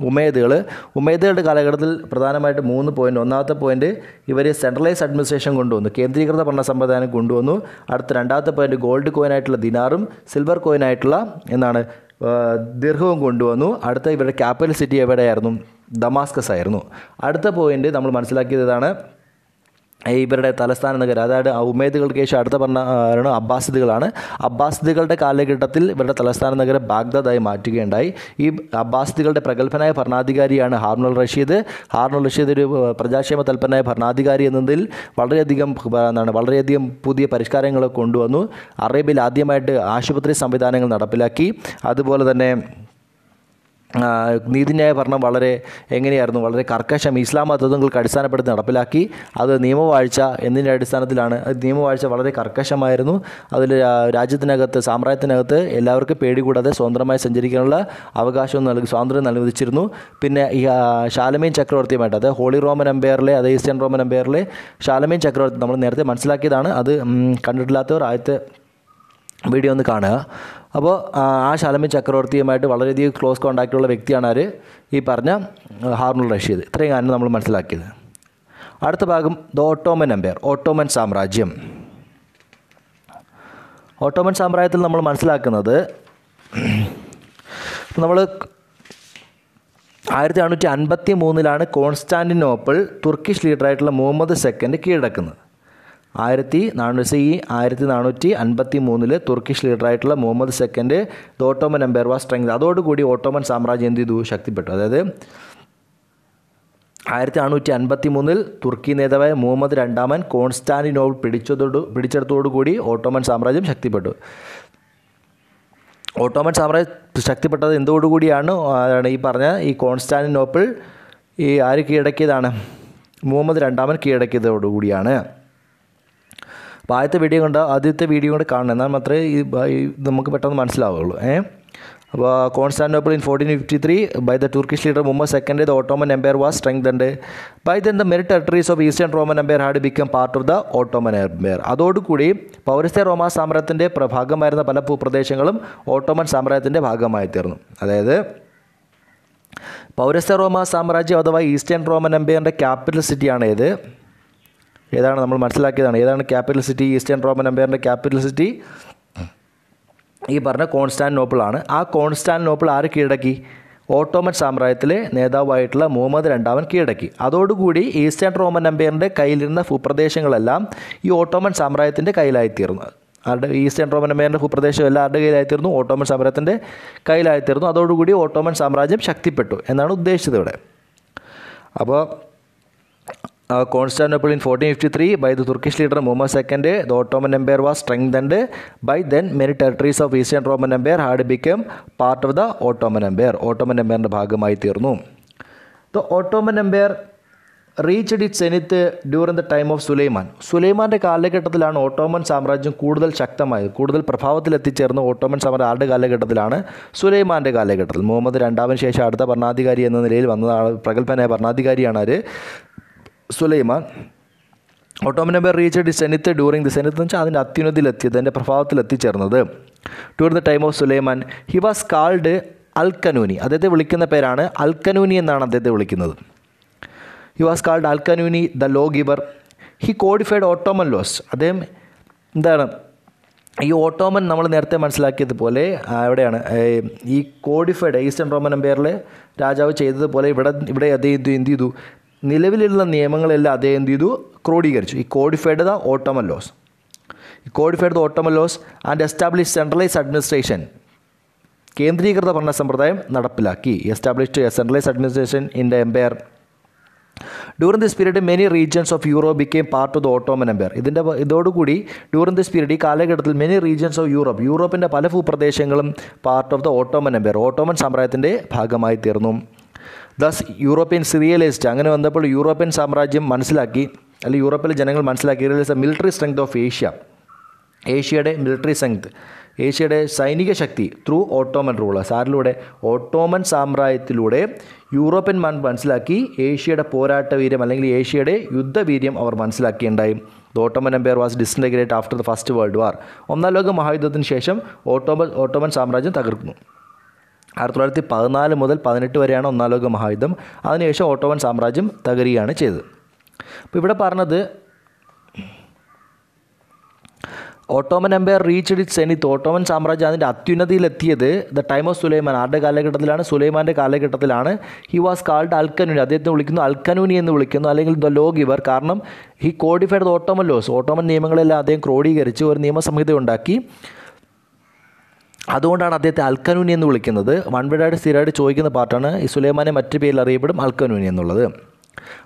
ഉമേദുകൾ. ഉമേദുകളുടെ കാലഘട്ടത്തിൽ പ്രധാനമായിട്ട് മൂന്ന് പോയിന്റ് ഒന്നാമത്തെ പോയിന്റ് ഇവർ സെൻട്രലൈസ് അഡ്മിനിസ്ട്രേഷൻ കൊണ്ടുവന്നു. കേന്ദ്രീകൃത ഭരണ സംവിധാനം കൊണ്ടുവന്നു. അടുത്ത രണ്ടാമത്തെ പോയിന്റ് ഗോൾഡ് കോയിനായിട്ടുള്ള ദിനാറും സിൽവർ കോയിനായിട്ടുള്ള എന്താണ് ദീർഘവും കൊണ്ടുവന്നു. അടുത്ത ഇവരുടെ ക്യാപിറ്റൽ സിറ്റി എവിടെയായിരുന്നു? ദമാസ്കസ് ആയിരുന്നു. അടുത്ത പോയിന്റ് നമ്മൾ മനസ്സിലാക്കിയതാണ് ഇവരുടെ തലസ്ഥാന നഗരം അതായത് ഉമേദുകൾക്ക് ശേഷം അടുത്ത പറഞ്ഞ അബ്ബാസിദുകളാണ്. അബ്ബാസിദുകളുടെ കാലഘട്ടത്തിൽ ഇവരുടെ തലസ്ഥാന നഗരം ബാഗ്ദാദായി മാറ്റുകയുണ്ടായി. ഈ അബ്ബാസിദുകളുടെ പ്രഗത്ഭനായ ഭരണാധികാരിയാണ് ഹാർണുൽ റഷീദ്. ഹാർണുൽ റഷീദ് ഒരു പ്രജാക്ഷേമ തൽപ്പനായ ഭരണാധികാരി എന്നതിൽ വളരെയധികം എന്താണ് വളരെയധികം പുതിയ പരിഷ്കാരങ്ങൾ കൊണ്ടുവന്നു. അറേബ്യയിൽ ആദ്യമായിട്ട് ആശുപത്രി സംവിധാനങ്ങൾ നടപ്പിലാക്കി. അതുപോലെ തന്നെ നീതിന്യായ ഭരണം വളരെ എങ്ങനെയായിരുന്നു? വളരെ കർക്കശം ഇസ്ലാം തത്വങ്ങൾക്ക് അടിസ്ഥാനപ്പെടുത്തി നടപ്പിലാക്കി. അത് നിയമവാഴ്ച എന്നതിന്റെ അടിസ്ഥാനത്തിലാണ്. നിയമവാഴ്ച വളരെ കർക്കശമായിരുന്നു. അതിൽ രാജ്യത്തിനകത്ത് സാമ്രാജ്യത്തിനകത്ത് എല്ലാവർക്കും പേടി കൂടാതെ സ്വതന്ത്രമായി സഞ്ചരിക്കാനുള്ള അവകാശം നൽകി സ്വാതന്ത്ര്യം അനുവദിച്ചിരുന്നു പിന്നെ ഈ ശാലമീൻ ചക്രവർത്തിയുമായിട്ട് അത് ഹോളി റോമൻ എംപയറിലെ അത് ഈസ്റ്റേൺ റോമൻ എംപയറിലെ ശാലമീൻ ചക്രവർത്തി നമ്മൾ നേരത്തെ മനസ്സിലാക്കിയതാണ്. അത് കണ്ടിട്ടില്ലാത്തവർ ആദ്യത്തെ വീഡിയോ ഒന്ന് കാണുക. അപ്പോൾ ആ ശാലമി ചക്രവർത്തിയുമായിട്ട് വളരെയധികം ക്ലോസ് കോണ്ടാക്റ്റുള്ള വ്യക്തിയാണ് ആര് ഈ പറഞ്ഞ ഹാർണുൽ റഷീദ്. ഇത്രയും കാര്യം നമ്മൾ മനസ്സിലാക്കിയത്. അടുത്ത ഭാഗം ദ ഓട്ടോമൻ എംപയർ ഓട്ടോമൻ സാമ്രാജ്യം. ഓട്ടോമൻ സാമ്രാജ്യത്തിൽ നമ്മൾ മനസ്സിലാക്കുന്നത് നമ്മൾ ആയിരത്തി അറുന്നൂറ്റി അൻപത്തി മൂന്നിലാണ് കോൺസ്റ്റാന്റിനോപ്പിൾ തുർക്കിഷ് ലീഡറായിട്ടുള്ള മുഹമ്മദ് സെക്കൻഡ് കീഴടക്കുന്നത്. ആയിരത്തി നാനൂറ്റി ഈ ആയിരത്തി നാനൂറ്റി അൻപത്തി മൂന്നിൽ Turkish ലീഡറായിട്ടുള്ള Muhammad second the Ottoman Empire was strength അതോടുകൂടി ഓട്ടോമൻ സാമ്രാജ്യം എന്ത് ചെയ്തു? ശക്തിപ്പെട്ടു. അതായത് ആയിരത്തി നാനൂറ്റി അൻപത്തി മൂന്നിൽ തുർക്കി നേതാവായ മുഹമ്മദ് രണ്ടാമൻ കോൺസ്റ്റാന്റിനോൾ പിടിച്ചതോട് പിടിച്ചെടുത്തോടുകൂടി ഓട്ടോമൻ സാമ്രാജ്യം ശക്തിപ്പെട്ടു. ഓട്ടോമൻ സാമ്രാജ്യം ശക്തിപ്പെട്ടത് എന്തോടുകൂടിയാണ് ഈ പറഞ്ഞ ഈ കോൺസ്റ്റാന്റിനോപ്പിൾ ഈ ആര് കീഴടക്കിയതാണ്? മുഹമ്മദ് രണ്ടാമൻ കീഴടക്കിയതോടുകൂടിയാണ്. അപ്പോൾ ആദ്യത്തെ വീഡിയോ കണ്ട ആദ്യത്തെ വീഡിയോ കൂടെ കാണണം. എന്നാൽ മാത്രമേ ഈ നമുക്ക് പെട്ടെന്ന് മനസ്സിലാവുള്ളൂ. ഏ? അപ്പോൾ Constantinople in fourteen fifty three by the Turkish leader മുമ്പ് second the Ottoman Empire was strengthened by the many territories of Eastern Roman Empire had become part of the Ottoman Empire അതോടുകൂടി പൗരസ്ത്യ റോമാ സാമ്രാജ്യത്തിന്റെ പ്രഭാഗമായിരുന്ന പല ഭൂപ്രദേശങ്ങളും ഓട്ടോമൻ സാമ്രാജ്യത്തിന്റെ ഭാഗമായി തീർന്നു. അതായത് പൗരസ്ത്യ റോമാ സാമ്രാജ്യം അഥവാ ഈസ്റ്റേൺ റോമൻ എംപയറിന്റെ ക്യാപിറ്റൽ സിറ്റിയാണ് ഏത് ഏതാണ് നമ്മൾ മനസ്സിലാക്കിയതാണ്? ഏതാണ് ക്യാപിറ്റൽ സിറ്റി ഈസ്റ്റേൺ റോമൻ എംപയറിന്റെ ക്യാപിറ്റൽ സിറ്റി ഈ പറഞ്ഞ ആണ് ആ കോൺസ്റ്റാന്റിനോപ്പിൾ ആര് കീഴടക്കി? ഓട്ടോമൻ സാമ്രാജ്യത്തിലെ നേതാവായിട്ടുള്ള മുഹമ്മദ് രണ്ടാമൻ കീഴടക്കി. അതോടുകൂടി ഈസ്റ്റേൺ റോമൻ എംപയറിന്റെ കയ്യിലിരുന്ന ഭൂപ്രദേശങ്ങളെല്ലാം ഈ ഓട്ടോമൻ സാമ്രാജ്യത്തിന്റെ കയ്യിലായിത്തീർന്നു ആരുടെ ഈസ്റ്റേൺ റോമൻ എംപയറിന്റെ ഭൂപ്രദേശം എല്ലാം ആരുടെ കയ്യിലായിത്തീർന്നു ഓട്ടോമൻ സാമ്രാജ്യത്തിന്റെ കയ്യിലായിത്തീർന്നു അതോടുകൂടി ഓട്ടോമൻ സാമ്രാജ്യം ശക്തിപ്പെട്ടു എന്നാണ് ഉദ്ദേശിച്ചത് ഇവിടെ. അപ്പോൾ Constantinople in fourteen fifty three by the Turkish leader Muhammad second the Ottoman Empire was strengthened by then many territories of Eastern Roman Empire had become part of the Ottoman Empire Ottoman എംപയറിന്റെ ഭാഗമായി തീർന്നു. The Ottoman Empire reached it zenith during the time of Suleiman സുലൈമാന്റെ കാലഘട്ടത്തിലാണ് Ottoman സാമ്രാജ്യം കൂടുതൽ ശക്തമായത്. കൂടുതൽ പ്രഭാവത്തിൽ എത്തിച്ചേർന്ന Ottoman സാമ്രാജ്യം ആരുടെ കാലഘട്ടത്തിലാണ്? സുലൈമാന്റെ കാലഘട്ടത്തിൽ. മുഹമ്മദ് രണ്ടാമന് ശേഷം അടുത്ത ഭരണാധികാരി എന്ന നിലയിൽ വന്നതാണ് പ്രഗത്ഭനായ ഭരണാധികാരിയാണ് ആര്? Suleiman Ottoman Empire reach the zenith during the zenith എന്ന് വെച്ചാൽ അതിന്റെ അത്യുന്നതിയിലെത്തിയത് അതിന്റെ പ്രഭാവത്തിൽ എത്തിച്ചേർന്നത് to the time of Suleiman he was called al Qanuni. അദ്ദേഹത്തെ വിളിക്കുന്ന പേരാണ് അൽക്കനൂനി എന്നാണ് അദ്ദേഹത്തെ വിളിക്കുന്നത്. He was called al Qanuni the lawgiver. He codified Ottoman laws. അദ്ദേഹം എന്താണ് ഈ ഓട്ടോമൻ നമ്മൾ നേരത്തെ മനസ്സിലാക്കിയതുപോലെ എവിടെയാണ് ഈ കോഡിഫൈഡ് ഈസ്റ്റേൺ റോമൻ എംപയറിലെ രാജാവ് ചെയ്തതുപോലെ ഇവിടെ ഇവിടെ എന്ത് എന്ത് ചെയ്തു നിലവിലുള്ള നിയമങ്ങളെല്ലാം അദ്ദേഹം എന്ത് ചെയ്തു? ക്രോഡീകരിച്ചു. ഈ കോഡിഫൈഡ് ദ ഓട്ടോമൽ ലോസ് ഈ codified the Ottoman laws and establish centralise administration കേന്ദ്രീകൃത ഭരണ സമ്പ്രദായം നടപ്പിലാക്കി. Established a centralise administration in the empire during this period many regions of Europe became part of the Ottoman empire ഇതിന്റെ ഇതോടുകൂടി during this period ഈ കാലഘട്ടത്തിൽ many regions of Europe യൂറോപ്പിന്റെ പല ഭൂപ്രദേശങ്ങളും part of the Ottoman empire Ottoman സാമ്രാജ്യത്തിന്റെ ഭാഗമായി തീർന്നു. Thus European സിറിയലിസ്റ്റ് അങ്ങനെ വന്നപ്പോൾ യൂറോപ്യൻ സാമ്രാജ്യം മനസ്സിലാക്കി അല്ലെങ്കിൽ യൂറോപ്പിലെ ജനങ്ങൾ മനസ്സിലാക്കി മിലിറ്ററി സ്ട്രെങ്ത് ഓഫ് ഏഷ്യ ഏഷ്യയുടെ മിലിറ്ററി സ്ട്രെങ്ത് ഏഷ്യയുടെ സൈനിക ശക്തി ത്രൂ ഓട്ടോമൻ റൂളേഴ്സ് ആരിലൂടെ ഓട്ടോമൻ സാമ്രാജ്യത്തിലൂടെ യൂറോപ്യന്മാർ മനസ്സിലാക്കി ഏഷ്യയുടെ പോരാട്ട വീര്യം അല്ലെങ്കിൽ ഏഷ്യയുടെ യുദ്ധവീര്യം അവർ മനസ്സിലാക്കിയുണ്ടായി. The Ottoman empire was disintegrate after the first world war ഒന്നാം ലോക മഹായുദ്ധത്തിന് ശേഷം ഓട്ടോമൻ ഓട്ടോമൻ സാമ്രാജ്യം തകർക്കുന്നു ആയിരത്തി തൊള്ളായിരത്തി പതിനാല് മുതൽ പതിനെട്ട് വരെയാണ് ഒന്നാം ലോക മഹായുദ്ധം. അതിനുശേഷം ഓട്ടോവൻ സാമ്രാജ്യം തകരുകയാണ് ചെയ്തത്. അപ്പോൾ ഇവിടെ പറഞ്ഞത് Ottoman empire reached it zenith Ottoman സാമ്രാജ്യം അതിന്റെ അത്യുന്നതിയിലെത്തിയത് ദ ടൈം ഓഫ് സുലൈമാൻ. ആരുടെ കാലഘട്ടത്തിലാണ്? സുലൈമാന്റെ കാലഘട്ടത്തിലാണ്. ഹി വാസ് കാൾഡ് അൽക്കനൂനി അദ്ദേഹത്തെ വിളിക്കുന്നു അൽക്കനൂനി എന്ന് വിളിക്കുന്നു. അല്ലെങ്കിൽ ദ ലോ ഗിവർ കാരണം he codified the Ottoman laws Ottoman നിയമങ്ങളെല്ലാം അദ്ദേഹം ക്രോഡീകരിച്ച് ഒരു നിയമസംഹിത ഉണ്ടാക്കി. അതുകൊണ്ടാണ് അദ്ദേഹത്തെ അൽക്കനൂനി എന്ന് വിളിക്കുന്നത്. വൺവേഡായിട്ട് സ്ഥിരമായിട്ട് ചോദിക്കുന്ന പാർട്ടാണ് ഈ സുലൈമാനെ മറ്റു പേരിൽ അറിയപ്പെടും അൽക്കനൂനി എന്നുള്ളത്.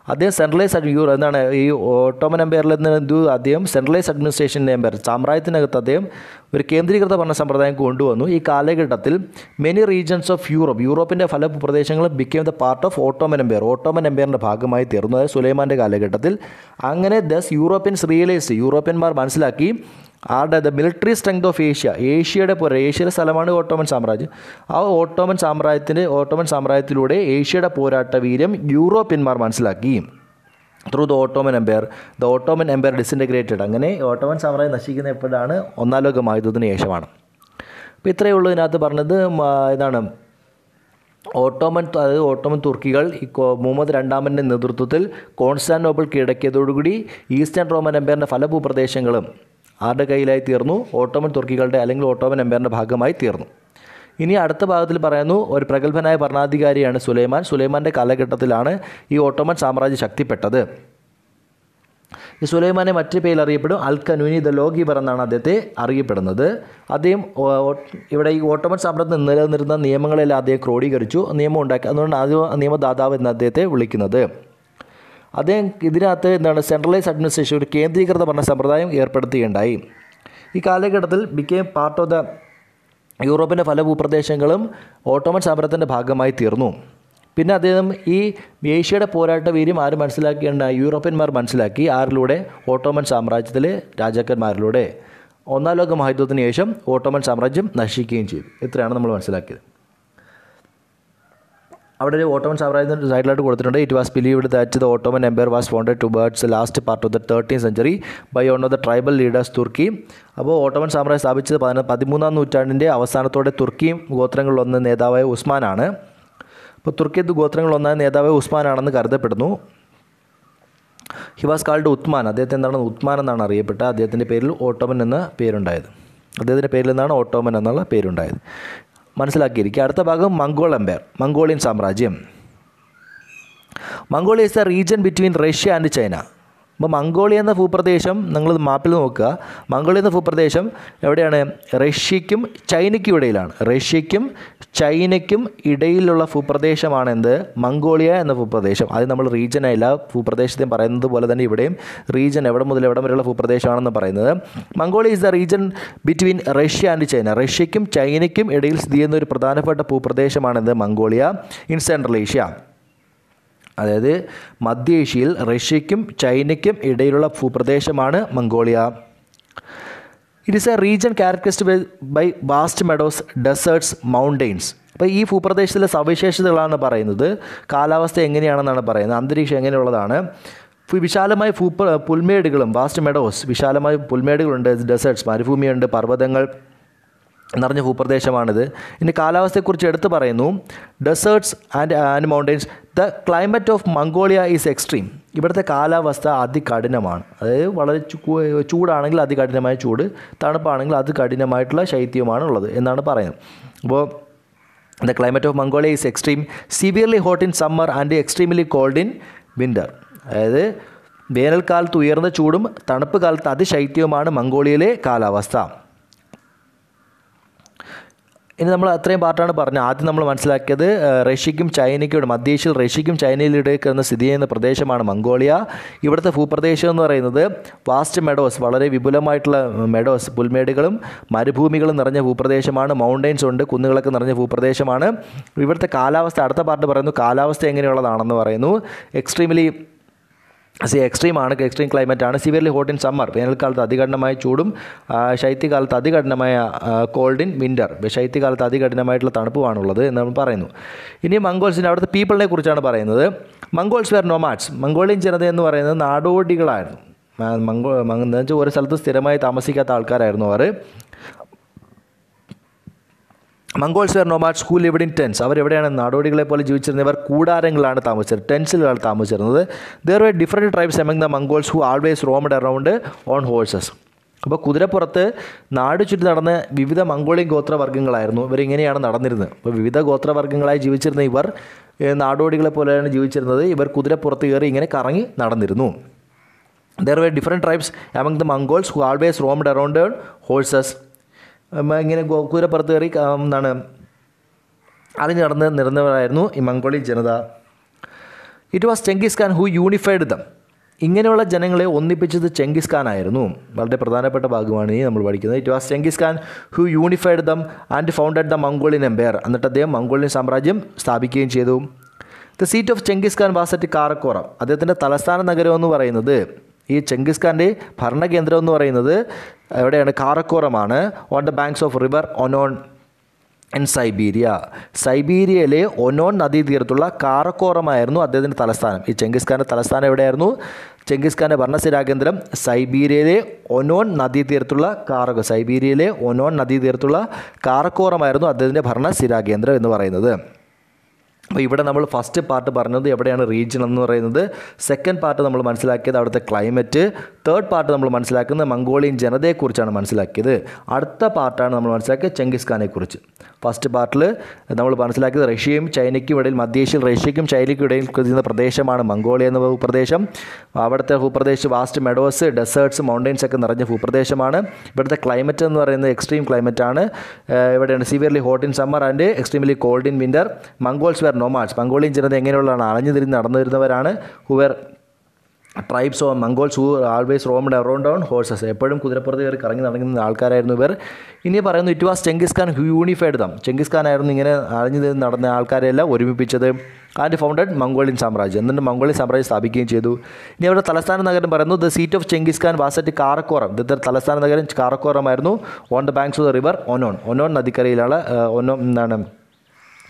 അദ്ദേഹം സെൻട്രലൈസ് അഡ്മിയൂർ എന്താണ് ഈ ഓട്ടോമൻ എംപയറിൽ നിന്ന് അദ്ദേഹം സെൻട്രലൈസ് അഡ്മിനിസ്ട്രേഷന്റെ എംപയർ സാമ്രാജ്യത്തിനകത്ത് അദ്ദേഹം ഒരു കേന്ദ്രീകൃത ഭരണ സമ്പ്രദായം കൊണ്ടുവന്നു. ഈ കാലഘട്ടത്തിൽ മെനി റീജിയൻസ് ഓഫ് യൂറോപ്പ് യൂറോപ്പിന്റെ പല പ്രദേശങ്ങളും became the part of Ottoman empire Ottoman എംപയറിന്റെ ഭാഗമായി തീർന്നു. അതായത് സുലൈമാന്റെ കാലഘട്ടത്തിൽ. അങ്ങനെ ദസ് യൂറോപ്യൻസ് റിയലൈസ് യൂറോപ്യന്മാർ മനസ്സിലാക്കി ആരുടെ? The military strength of Asia ഏഷ്യയുടെ പോരാ ഏഷ്യയുടെ സ്ഥലമാണ് ഓട്ടോമൻ സാമ്രാജ്യം. ആ ഓട്ടോമൻ സാമ്രാജ്യത്തിന്റെ ഓട്ടോമൻ സാമ്രാജ്യത്തിലൂടെ ഏഷ്യയുടെ പോരാട്ട വീര്യം യൂറോപ്യന്മാർ മനസ്സിലാക്കി. Through the Ottoman empire the Ottoman empire disintegrated അങ്ങനെ ഓട്ടോമൻ സാമ്രാജ്യം നശിക്കുന്ന എപ്പോഴാണ്? ഒന്നാം ലോക മഹായുദ്ധത്തിന് ശേഷമാണ്. അപ്പോൾ ഇത്രയേ ഉള്ളൂ ഇതിനകത്ത് പറഞ്ഞത്. ഇതാണ്. ഓട്ടോമൻ അതായത് ഓട്ടോമൻ തുർക്കികൾ ഈ മുഹമ്മദ് രണ്ടാമന്റെ നേതൃത്വത്തിൽ കോൺസ്റ്റാന്റോബിൾ കീഴടക്കിയതോടുകൂടി ഈസ്റ്റേൺ റോമൻ എംപയറിന്റെ പല ഭൂപ്രദേശങ്ങളും ആരുടെ കയ്യിലായി തീർന്നു? ഓട്ടോമൻ തുർക്കികളുടെ അല്ലെങ്കിൽ ഓട്ടോമൻ എംപയറിന്റെ ഭാഗമായി തീർന്നു. ഇനി അടുത്ത ഭാഗത്തിൽ പറയുന്നു ഒരു പ്രഗത്ഭനായ ഭരണാധികാരിയാണ് സുലൈമാൻ. സുലൈമാന്റെ കാലഘട്ടത്തിലാണ് ഈ ഓട്ടോമൻ സാമ്രാജ്യം ശക്തിപ്പെട്ടത്. ഈ സുലൈമാനെ മറ്റു പേരിൽ അറിയപ്പെടും അൽ കനൂനി ദ ലോഗീബർ എന്നാണ് അദ്ദേഹത്തെ അറിയപ്പെടുന്നത്. അദ്ദേഹം ഇവിടെ ഈ ഓട്ടോമൻ സാമ്രാജ്യത്തിൽ നിലനിന്നിരുന്ന നിയമങ്ങളെല്ലാം അദ്ദേഹം ക്രോഡീകരിച്ചു. നിയമം ഉണ്ടാക്കി അതുകൊണ്ട് ആദ്യ നിയമദാതാവ് എന്ന് അദ്ദേഹത്തെ വിളിക്കുന്നത്. അദ്ദേഹം ഇതിനകത്ത് എന്താണ് സെൻട്രലൈസ് അഡ്മിനിസ്ട്രേഷൻ ഒരു കേന്ദ്രീകൃത ഭരണ സമ്പ്രദായം ഏർപ്പെടുത്തുകയുണ്ടായി. ഈ കാലഘട്ടത്തിൽ ബിക്കേം പാർട്ട് ഓഫ് ദ യൂറോപ്പിന്റെ പല ഭൂപ്രദേശങ്ങളും ഓട്ടോമൻ സാമ്രാജ്യത്തിന്റെ ഭാഗമായി തീർന്നു. പിന്നെ അദ്ദേഹം ഈ ഏഷ്യയുടെ പോരാട്ട വീര്യം ആര് മനസ്സിലാക്കിയാണ് യൂറോപ്യന്മാർ മനസ്സിലാക്കി. ആരിലൂടെ? ഓട്ടോമൻ സാമ്രാജ്യത്തിലെ രാജാക്കന്മാരിലൂടെ. ഒന്നാം ലോക മഹായുദ്ധത്തിന് ശേഷം ഓട്ടോമൻ സാമ്രാജ്യം നശിക്കുകയും ചെയ്തു. ഇത്രയാണ് നമ്മൾ മനസ്സിലാക്കിയത്. അവിടെ ഒരു ഓട്ടോമൻ സാമ്രാജ്യം സൈഡിലായിട്ട് കൊടുത്തിട്ടുണ്ട്. It was believed that the Ottoman empire was founded towards last part of the thirteen century by one of the tribal leaders Turkey അപ്പോൾ ഓട്ടോമൻ സാമ്രാജ്യം സ്ഥാപിച്ചത് പതിന പതിമൂന്നാം നൂറ്റാണ്ടിന്റെ അവസാനത്തോടെ തുർക്കി ഗോത്രങ്ങളിലൊന്ന് നേതാവായ ഉസ്മാനാണ് അപ്പോൾ തുർക്കി ഗോത്രങ്ങളിലൊന്നായ നേതാവായ ഉസ്മാനാണെന്ന് കരുതപ്പെടുന്നു. ഹി വാസ് കാൾഡ് ഉത്മാൻ അദ്ദേഹത്തെ എന്താണ് ഉത്മാൻ എന്നാണ് അറിയപ്പെട്ടത്. അദ്ദേഹത്തിന്റെ പേരിൽ ഓട്ടോമൻ എന്ന പേരുണ്ടായത്. അദ്ദേഹത്തിന്റെ പേരിൽ നിന്നാണ് ഓട്ടോമൻ എന്നുള്ള പേരുണ്ടായത്? മനസ്സിലാക്കിയിരിക്കുക. അടുത്ത ഭാഗം മംഗോൾ എംപയർ മംഗോളിയൻ സാമ്രാജ്യം. Mongolia is the region between Russia and China. അപ്പോൾ മംഗോളിയ എന്ന ഭൂപ്രദേശം നിങ്ങൾ മാപ്പിൽ നോക്കുക. മംഗോളിയ എന്ന ഭൂപ്രദേശം എവിടെയാണ്? റഷ്യയ്ക്കും ചൈനയ്ക്കും ഇടയിലാണ്. റഷ്യയ്ക്കും ചൈനയ്ക്കും ഇടയിലുള്ള ഭൂപ്രദേശമാണ് എന്ത് മംഗോളിയ എന്ന ഭൂപ്രദേശം. അത് നമ്മൾ റീജിയൻ ഭൂപ്രദേശത്തെയും പറയുന്നത് പോലെ തന്നെ ഇവിടെയും റീജിയൻ എവിടെ മുതൽ എവിടെ വരെയുള്ള ഭൂപ്രദേശമാണെന്ന് പറയുന്നത്. Mongolia is the region between Russia and China റഷ്യയ്ക്കും ചൈനയ്ക്കും ഇടയിൽ സ്ഥിതി ചെയ്യുന്ന ഒരു പ്രധാനപ്പെട്ട ഭൂപ്രദേശമാണെന്ത്? മംഗോളിയ. ഇൻ സെൻട്രൽ ഏഷ്യ അതായത് മധ്യേഷ്യയിൽ റഷ്യയ്ക്കും ചൈനയ്ക്കും ഇടയിലുള്ള ഭൂപ്രദേശമാണ് Mongolia. It is a region characterised by vast meadows deserts mountains അപ്പോൾ ഈ ഭൂപ്രദേശത്തിലെ സവിശേഷതകളാണ് പറയുന്നത്. കാലാവസ്ഥ എങ്ങനെയാണെന്നാണ് പറയുന്നത്. അന്തരീക്ഷം എങ്ങനെയുള്ളതാണ്. വിശാലമായ ഭൂപ്ര പുൽമേടുകളും വാസ്റ്റ് മെഡോസ് വിശാലമായ പുൽമേടുകളുണ്ട് ഡെസേർട്സ് മരുഭൂമിയുണ്ട് പർവതങ്ങൾ നിറഞ്ഞ ഭൂപ്രദേശമാണിത്. ഇനി കാലാവസ്ഥയെക്കുറിച്ച് എടുത്തു പറയുന്നു. Deserts and and mountains the climate of Mongolia is extreme ഇവിടുത്തെ കാലാവസ്ഥ അതികഠിനമാണ്. അതായത് വളരെ ചൂടാണെങ്കിൽ അതികഠിനമായ ചൂട് തണുപ്പാണെങ്കിൽ അതികഠിനമായിട്ടുള്ള ശൈത്യവുമാണ് ഉള്ളത് എന്നാണ് പറയുന്നത്. അപ്പോൾ the climate of Mongolia is extreme severely hot in summer and extremely cold in winter അതായത് വേനൽക്കാലത്ത് ഉയർന്ന ചൂടും തണുപ്പ് കാലത്ത് അതിശൈത്യവുമാണ് മംഗോളിയയിലെ കാലാവസ്ഥ. ഇനി നമ്മൾ അത്രയും പാർട്ടാണ് പറഞ്ഞത്. ആദ്യം നമ്മൾ മനസ്സിലാക്കിയത് റഷ്യയ്ക്കും ചൈനയ്ക്കും മധ്യേഷ്യയിൽ റഷ്യയ്ക്കും ചൈനയിലിടയ്ക്ക് സ്ഥിതി ചെയ്യുന്ന പ്രദേശമാണ് മംഗോളിയ. ഇവിടുത്തെ ഭൂപ്രദേശം എന്ന് പറയുന്നത് വാസ്റ്റ് മെഡോസ് വളരെ വിപുലമായിട്ടുള്ള മെഡോസ് പുൽമേടുകളും മരുഭൂമികളും നിറഞ്ഞ ഭൂപ്രദേശമാണ് മൗണ്ടെയ്ൻസ് ഉണ്ട് കുന്നുകളൊക്കെ നിറഞ്ഞ ഭൂപ്രദേശമാണ്. ഇവിടുത്തെ കാലാവസ്ഥ അടുത്ത പാർട്ട് പറയുന്നു കാലാവസ്ഥ എങ്ങനെയുള്ളതാണെന്ന് പറയുന്നു. എക്സ്ട്രീംലി സി എക്സ്ട്രീം ആണ് എക്സ്ട്രീം ക്ലൈമറ്റ് ആണ്. സിവിയർലി ഹോട്ട് ഇൻ സമ്മർ വേനൽക്കാലത്ത് അതികഠിനമായ ചൂടും ശൈത്യകാലത്ത് അതികഠിനമായ കോൾഡ് ഇൻ വിന്റർ ശൈത്യകാലത്ത് അതികഠിനമായിട്ടുള്ള തണുപ്പുമാണുള്ളത് എന്ന് നമ്മൾ പറയുന്നു. ഇനി മംഗോൾസിന്റെ അവിടുത്തെ പീപ്പിളിനെ കുറിച്ചാണ് പറയുന്നത്. മംഗോൾസ് വെർ നോമാഡ്സ് മംഗോളിയൻ ജനത എന്ന് പറയുന്നത് നാടോടികളായിരുന്നു. മംഗ- എന്ന് വെച്ചാൽ ഒരു സ്ഥലത്ത് സ്ഥിരമായി താമസിക്കാത്ത ആൾക്കാരായിരുന്നു അവർ. മംഗോൾസ് വെർ നോമാഡ് സ്കൂൾ ലിവഡ് ഇൻ ടെൻസ്. അവരെവിടെയാണ് നാടോടികളെ പോലെ ജീവിച്ചിരുന്നവർ കൂടാരങ്ങളാണ് താമസിച്ചത്. ടെൻസിലാണ് താമസിച്ചിരുന്നത്. There were different tribes among the Mongols who always roamed around on horses അപ്പോൾ കുതിരപ്പുറത്ത് നാട് ചുറ്റി നടന്ന വിവിധ മംഗോളിയൻ ഗോത്രവർഗങ്ങളായിരുന്നു. ഇവരിങ്ങനെയാണ് നടന്നിരുന്നത്. അപ്പോൾ വിവിധ ഗോത്രവർഗങ്ങളായി ജീവിച്ചിരുന്ന ഇവർ നാടോടികളെ പോലെയാണ് ജീവിച്ചിരുന്നത്. ഇവർ കുതിരപ്പുറത്ത് കയറി ഇങ്ങനെ കറങ്ങി നടന്നിരുന്നു. There were different tribes among the Mongols who always roamed around horses ഇങ്ങനെ ഗോ- കുതിരപ്പുറത്ത് കയറി എന്താണ് അലിഞ്ഞ് നടന്ന് നിറഞ്ഞവരായിരുന്നു ഈ മംഗോളി ജനത. It was Genghis Khan who unified them ഇങ്ങനെയുള്ള ജനങ്ങളെ ഒന്നിപ്പിച്ചത് ചെങ്കിസ് ഖാൻ ആയിരുന്നു. വളരെ പ്രധാനപ്പെട്ട ഭാഗമാണ് ഈ നമ്മൾ പഠിക്കുന്നത്. It was Genghis Khan who unified them and founded the Mongolian empire എന്നിട്ട് അദ്ദേഹം മംഗോളിയൻ സാമ്രാജ്യം സ്ഥാപിക്കുകയും ചെയ്തു. The seat of Genghis Khan was at Karakorum അദ്ദേഹത്തിന്റെ തലസ്ഥാന നഗരം എന്ന് പറയുന്നത് ഈ ചെങ്കിസ് ഖാന്റെ ഭരണകേന്ദ്രം എന്ന് പറയുന്നത് എവിടെയാണ്? കാറക്കോറമാണ് on the banks of river Onon in Siberia സൈബീരിയയിലെ Onon നദീതീരത്തുള്ള കാറക്കോറമായിരുന്നു അദ്ദേഹത്തിന്റെ തലസ്ഥാനം. ഈ ചെങ്കിസ് ഖാന്റെ തലസ്ഥാനം എവിടെയായിരുന്നു? ചെങ്കിസ് ഖാന്റെ ഭരണസ്ഥിരാകേന്ദ്രം സൈബീരിയയിലെ ഒനോൺ നദീതീരത്തുള്ള കാറക്കോ സൈബീരിയയിലെ ഒനോൺ നദീതീരത്തുള്ള കാറക്കോറമായിരുന്നു അദ്ദേഹത്തിന്റെ ഭരണസ്ഥിരാകേന്ദ്രം എന്ന് പറയുന്നത്. അപ്പോൾ ഇവിടെ നമ്മൾ ഫസ്റ്റ് പാർട്ട് പറഞ്ഞത് എവിടെയാണ് റീജിയൻ എന്ന് പറയുന്നത്. സെക്കൻഡ് പാർട്ട് നമ്മൾ മനസ്സിലാക്കിയത് അവിടുത്തെ ക്ലൈമറ്റ് തേർഡ് പാർട്ട് നമ്മൾ മനസ്സിലാക്കുന്നത് മംഗോളിയൻ ജനതയെക്കുറിച്ചാണ് മനസ്സിലാക്കിയത്. അടുത്ത പാർട്ടാണ് നമ്മൾ മനസ്സിലാക്കിയത് ചെങ്കിസ് ഖാനെക്കുറിച്ച് ഫസ്റ്റ് പാർട്ടിൽ നമ്മൾ മനസ്സിലാക്കിയത് റഷ്യയും ചൈനയ്ക്കും ഇടയിൽ മധ്യേഷ്യയിൽ റഷ്യയ്ക്കും ചൈനയ്ക്കും ഇടയിൽ കൃതിയുന്ന പ്രദേശമാണ് മംഗോളിയ എന്ന ഭൂപ്രദേശം. അവിടുത്തെ ഭൂപ്രദേശം വാസ്റ്റ് മെഡോസ് ഡെസേർട്സ് മൗണ്ടെയ്ൻസ് ഒക്കെ നിറഞ്ഞ ഭൂപ്രദേശമാണ്. ഇവിടുത്തെ ക്ലൈമറ്റ് എന്ന് പറയുന്നത് എക്സ്ട്രീം ക്ലൈമറ്റാണ് ഇവിടെയാണ് severely hot in summer and extremely cold in winter Mongols were nomads Mongolian ജനത എങ്ങനെയുള്ളതാണ്? അളഞ്ഞു തിരിഞ്ഞ് നടന്നു വരുന്നവരാണ്. However tribes of Mongols who always roamed around on horses എപ്പോഴും കുതിരപ്പുറത്ത് കയറി കറങ്ങി നടക്കുന്ന ആൾക്കാരായിരുന്നു ഇവർ. ഇനി പറയുന്നു it was Genghis Khan unified them Genghis Khan ആയിരുന്നു ഇങ്ങനെ തിരിഞ്ഞ് നടന്ന ആൾക്കാരെല്ലാം ഒരുമിപ്പിച്ചത് ആൻഡ് ഫൗണ്ടഡ് മംഗോളിയൻ സാമ്രാജ്യം എന്നിട്ട് മംഗോളിയൻ സാമ്രാജ്യം സ്ഥാപിക്കുകയും ചെയ്തു. ഇനി അവരുടെ തലസ്ഥാന നഗരം പറയുന്നു the seat of Genghis Khan was at Karakorum ഇന്നത്തെ തലസ്ഥാന നഗരം കാറക്കോറമായിരുന്നു on the banks of the river Onon Onon നദിക്കരയിലാണ് ഒനോ എന്താണ്